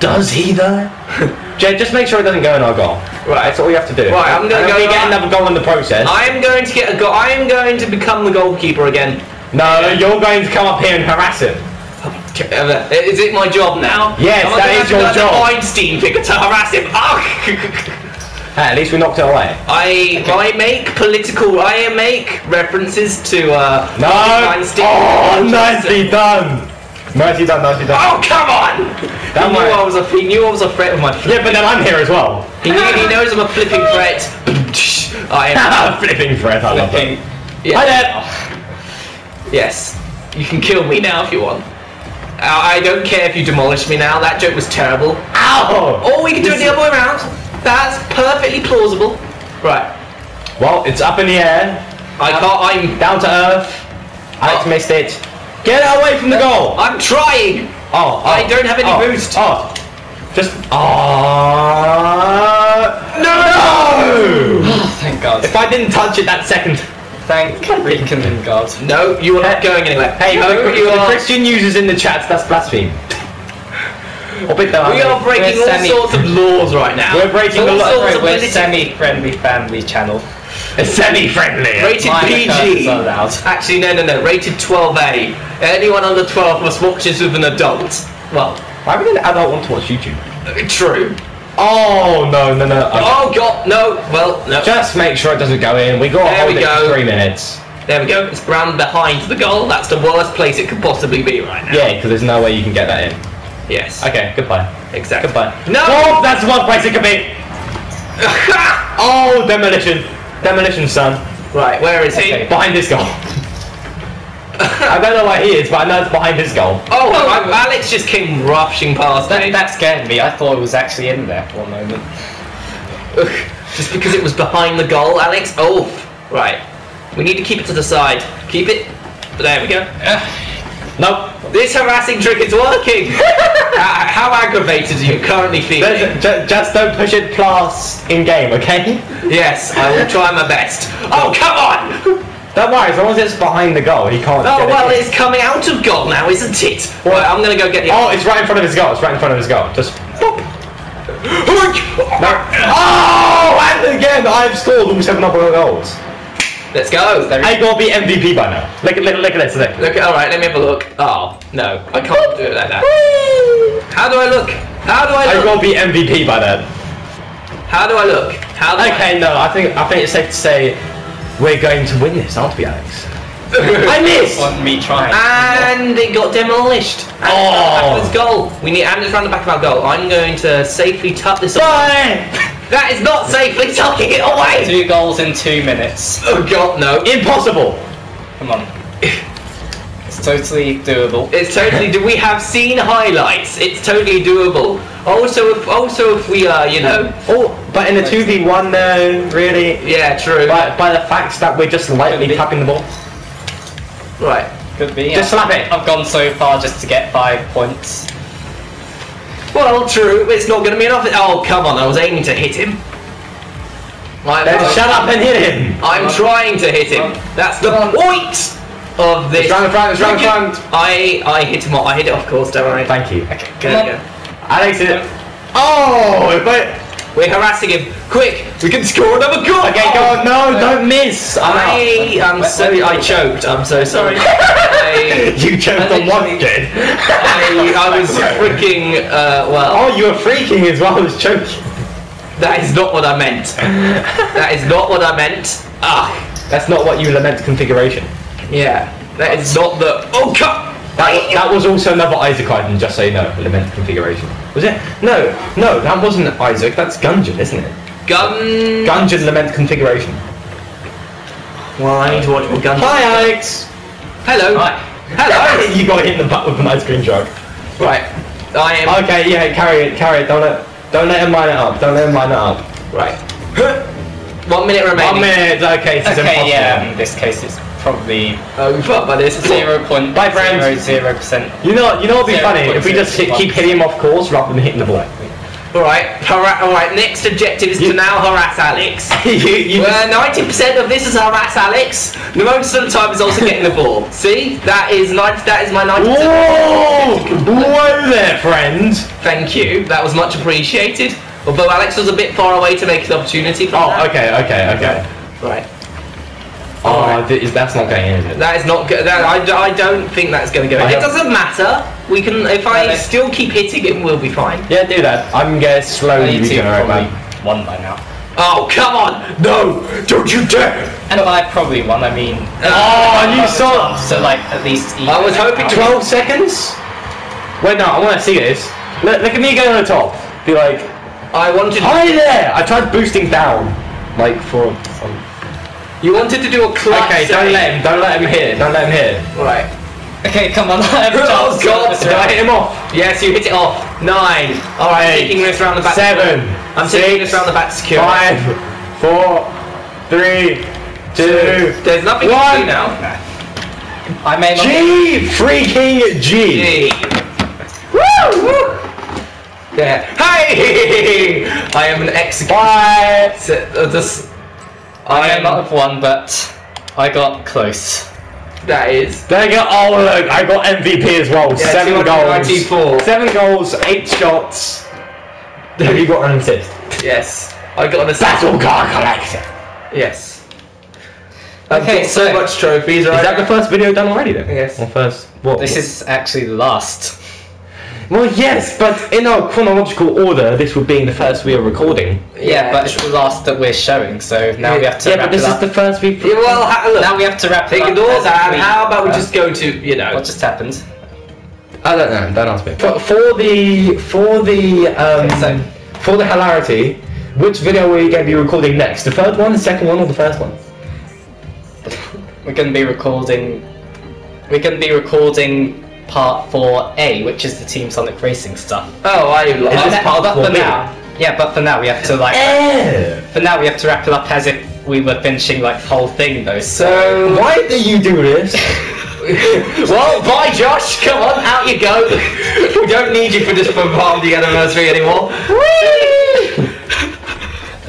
Does he though? Jay, just make sure it doesn't go in our goal. Right. That's all we have to do. Right, I'm gonna and go we get another goal in the process. I am going to get a go. I am going to become the goalkeeper again. No, you're going to come up here and harass him. Is it my job now? Yes, that is to your job. Einstein figure to harass him. Ah! Hey, at least we knocked it away. I I make political. I make references to uh. No! Einstein. Oh, nicely done! Nicely done, nicely done. Oh come on! Don't he knew. I was a he knew I was a threat with my. Yeah, but then I'm here as well. He knew he knows I'm a flipping threat. I am. A flipping threat, I love Flipping. it. Yeah. Hi there! Yes. You can kill me now if you want. I I don't care if you demolish me now. That joke was terrible. Ow! Or we can do it the other way around. That's perfectly plausible. Right. Well, it's up in the air, I can't. I'm. down to earth. Alex Oh. missed it. Get away from the goal! I'm trying. Oh, oh, I don't have any oh, boost. Oh, just. Oh. No! Oh, thank God. If I didn't touch it that second. Thank freaking God. No, you are not going anywhere. Hey, no, you are. Christian users in the chat, that's blaspheme. Or bit that We are breaking all sorts of laws right now. We're breaking all the law. sorts We're, politi- semi-friendly family channel. semi-friendly. Rated PG. Actually, no, no, no. Rated 12A. Anyone under 12 must watch this with an adult. Well, Why would an adult want to watch YouTube? uh, true. Oh no no no! I- Oh God, no. Well, no. Just make sure it doesn't go in. We got There hold we it go. for three minutes. There we go. It's round behind the goal. That's the worst place it could possibly be right now. Yeah, because there's no way you can get that in. Yes. Okay, goodbye. Exactly. Goodbye. No! Oh, that's one place it could be. Oh, demolition, demolition, son. right. Where is he? Behind this goal. I don't know where he is, but I know it's behind his goal. Oh, oh, I- Alex just came rushing past That, me. that scared me. I thought it was actually in there for a moment. Just because it was behind the goal, Alex. Oh, right. We need to keep it to the side. Keep it. There we go. Uh, Nope. This harassing trick is working. how, how aggravated are you currently feeling? Just, just don't push it past in game, okay? Yes, I will try my best. Oh, come on! Don't worry, as long as it's behind the goal, he can't. Oh well, it. it's coming out of goal now, isn't it? Right, I'm gonna go get the. Oh, it's right in front of his goal. It's right in front of his goal. Just. Boop. No. Oh, and again, I've scored all seven other goals. Let's go. I gotta be MVP by now. Look at look, look at this. Look. Look, all right, let me have a look. Oh no, I can't do it like that. How do I look? How do I I look? gotta be MVP by then. How do I look? How do Okay, no, I think I think it's safe to say we're going to win this, aren't we, Alex? I missed. Want me trying? And it got demolished. And Oh. it's round the back of his goal. We need, and it's round the back of our goal. I'm going to safely tuck this. Bye. That is not safely tucking it away. Two goals in two minutes. Oh God, no. Impossible. Come on. It's totally doable. It's totally. Do we have seen highlights? It's totally doable. Also, if also if we are, you know, Oh, but in a two v one though, really, yeah, true. by by the fact that we're just lightly tapping the ball. Right. Could be. Just I've- slap it. I've gone so far just to get five points. Well, true. It's not going to be enough. Oh, come on! I was aiming to hit him. I'm, Then shut up and hit him. I'm trying to hit him. That's the point of this. It's round front, it's round front. I I hit him off. I hit it off course, don't worry. Thank you. Okay, good. Alex hit it. Oh, but We're harassing him. Quick, we can score another goal. okay, go on. No, don't miss. I'm. I am so I choked. I'm so sorry. I, You choked on one kid. I, I was freaking uh, well. Oh, you were freaking as well as choking. That is not what I meant. That is not what I meant. Ah, That's not what you lament configuration. yeah. That is not the. Oh, cut. That, that was also another Isaac item, just so you know, lament configuration. Was it? No, no, that wasn't Isaac, that's Gungeon, isn't it? Gun. Gungeon lament configuration. Well, I need to watch more gun. Hi, Alex! Hello. Hi. Hello. you got hit in the butt with an ice cream truck. right. I am. Okay, yeah, carry it, carry it, don't let, don't let him line it up, don't let him line it up. Right. One minute remaining. One minute, okay, this is Okay, impossible. yeah, in this case it's probably Over by this. zero point Bye, friends. zero zero percent. You know, you know what'd be funny? If we just hit, keep hitting him off course rather than hitting the ball. Alright. Hara- Alright. Next objective is You- to now harass Alex. you, you Well, ninety percent of this is harass Alex. The most of the time is also getting the ball. See, that is ninety. That is my ninety. Whoa! Whoa there, friend! Thank you. That was much appreciated. Although Alex was a bit far away to make an opportunity for Oh, that. okay, okay, okay. Right. Oh, th- is that's not going in, is it? That is not good. That, I, I don't think that's going to go. I in. It doesn't matter. We can. If I Okay. still keep hitting it, we'll be fine. Yeah, do that. I'm gonna slowly You two regenerate, probably won by now. Oh come on! No! Don't you dare! And by probably won, I mean. Ah, oh, and you saw So like at least. I was hoping to- 12 seconds? Wait, no, I want to see this. Look, look at me going on the top. Be like, I wanted. hi there! I tried boosting down. Like, for some... You wanted to do a clutch. Okay, don't let him, don't let him hit it, don't let him hit it. Right. Okay, come on. I have a Oh. God! Did I hit him off? Yes, you hit it off. Nine. All right. Eight, taking this round the back. Seven. I'm taking this round the back secure. Five, four, three, two, There's nothing One. to do now. I not. G! Freaking G! G. Woo! Yeah. Hey! I am an executioner. Bye! Uh, this. I I am. not have won, but I got close. That is. There you go. Oh look, I got MVP as well. Yeah, Seven goals. 294. Seven goals, eight shots. Have you got an assist? Yes. I got an assist. Battle card collector. Yes. I've Okay, so so- much trophies. Is Right? that the first video done already then? Yes. Or first? What? This is actually the last. Well, yes, but in our chronological order, this would be the first we are recording. Yeah, but it's the last that we're showing, so now we have to yeah, wrap but this it is up. the first we. Yeah, well, ha- look. Now we have to wrap it up. Ignore as if that. we- How about we just go to you know? What just happened? I don't know. Don't ask me. For, for the for the um Okay, so- for the hilarity, which video are you going to be recording next? The third one, the second one, or the first one? We're going to be recording. We're going to be recording part 4A, which is the Team Sonic Racing stuff. Oh, I. Is But this part but for 4B? now, yeah, but for now we have to like. Eh. For now we have to wrap it up as if we were finishing like the whole thing, though. So. So. Why do you do this? well, bye, Josh. Come on, out you go. we don't need you for this for part of the anniversary anymore.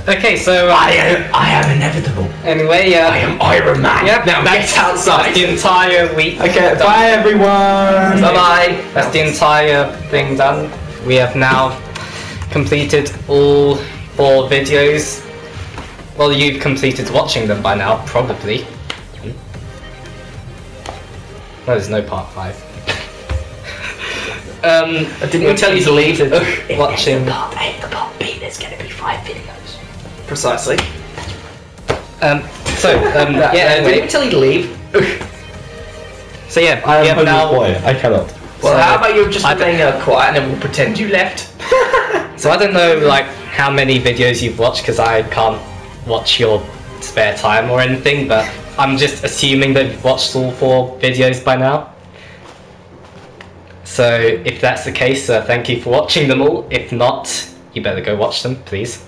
Okay, so uh, I am I am inevitable. anyway, uh, I am Iron Man. Yep, Now that's outside. the entire week. Okay, bye everyone. Bye bye. That's the entire thing done. We have now completed all four videos. Well, you've completed watching them by now, probably. No, there's no part five. um, I Didn't we tell you to leave? watching. Part A, the part B, there's gonna be five videos. Precisely. Um, so um, Yeah, yeah. didn't we tell you to leave? so yeah, I am have now... now. boy. I cannot. Well, So- how about you just I- remain uh, quiet and then we'll pretend you left? So I don't know like how many videos you've watched because I can't watch your spare time or anything, but I'm just assuming that you've watched all four videos by now. So if that's the case, uh, thank you for watching them all. If not, you better go watch them, please.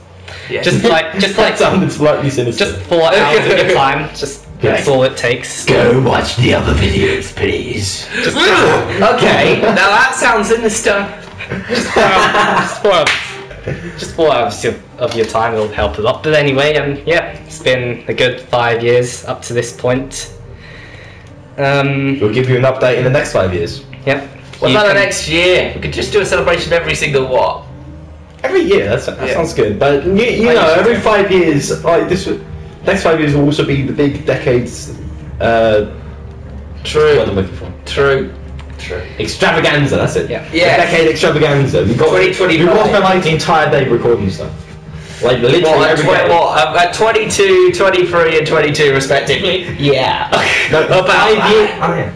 Yes. Just like, just that like, sounded slightly sinister. just four hours of your time. Just that's all it takes. go watch the other videos, please. okay, now that sounds sinister. Just four hours. just four hours of, of your time will help a lot. But anyway, um, yeah, it's been a good five years up to this point. Um, We'll give you an update in the next five years. yeah. What you about the next year? We could just do a celebration every single what? Every year, that's, that Yeah. sounds good. But you, you Like know, every do. five years, like this, next five years will also be the big decades. Uh, True. what I'm looking for. True. True. Extravaganza. That's it. Yeah. The Yeah. decade extravaganza. We got. 2025. We got spent like the entire day recording stuff. Like literally What, at, every tw- day. what, um, at 22, 23, and 22 respectively? Yeah. No, About five years. Oh, yeah.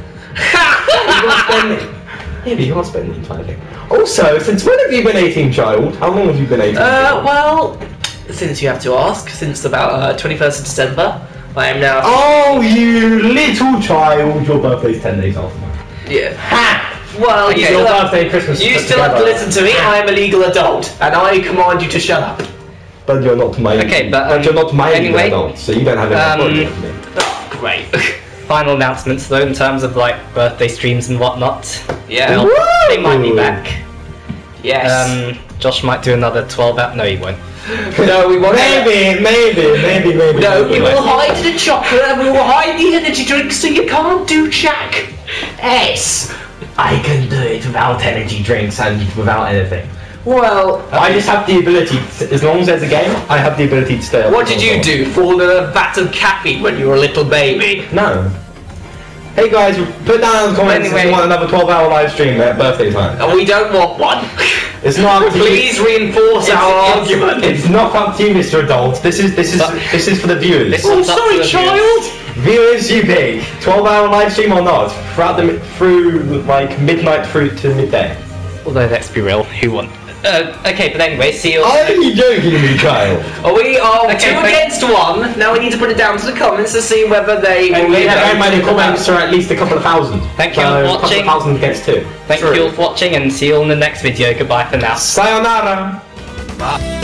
You can't spend. Yeah, but you can't spend the entire thing. Also, since when have you been 18, child? How long have you been 18? Uh, well, since you have to ask, since about uh, 21st of December, I am now. oh, you little child! Your birthday's 10 days after mine. Yeah. Ha! Well, you your have, birthday, Christmas. you still have to listen to me. I am a legal adult, and I command you to shut up. But you're not my. Okay, but, um, you're not my anyway, adult, so you don't have any um, authority over me. Oh, great. Final announcements though, in terms of like birthday streams and whatnot. yeah. They'll- They might be back. Yes. Um, Josh might do another 12 out. No, he won't. no, we want Maybe, maybe, maybe, maybe. No, we will hide the chocolate and we will hide the energy drinks so you can't do Jack. S. I can do it without energy drinks and without anything. Well, I just have the ability, to, as long as there's a game, I have the ability to stay up. what did you do? Fall in a vat of cat meat when you were a little baby? No. Hey guys, put down in the comments if Anyway. you want another 12 hour live stream at birthday time. And we don't want one. It's not up to Please you. reinforce It's, our it's- argument. it's not up to you, Mr. Adult. This is this is this is for the viewers. This- oh, It's sorry, the child. Viewers, you pick. 12 hour live stream or not? Throughout the mi- through like midnight through to midday. Although let's be real, who won? Uh, okay, but anyway, see you. Are you joking me, child? Are we are Okay, two but- against one? Now we need to put it down to the comments to see whether they. And will we have vote many for comments are at least a couple of thousand. Thank you So, for a couple of thousand against two. Thank True. you all for watching and see you all in the next video. Goodbye for now. Sayonara. Bye.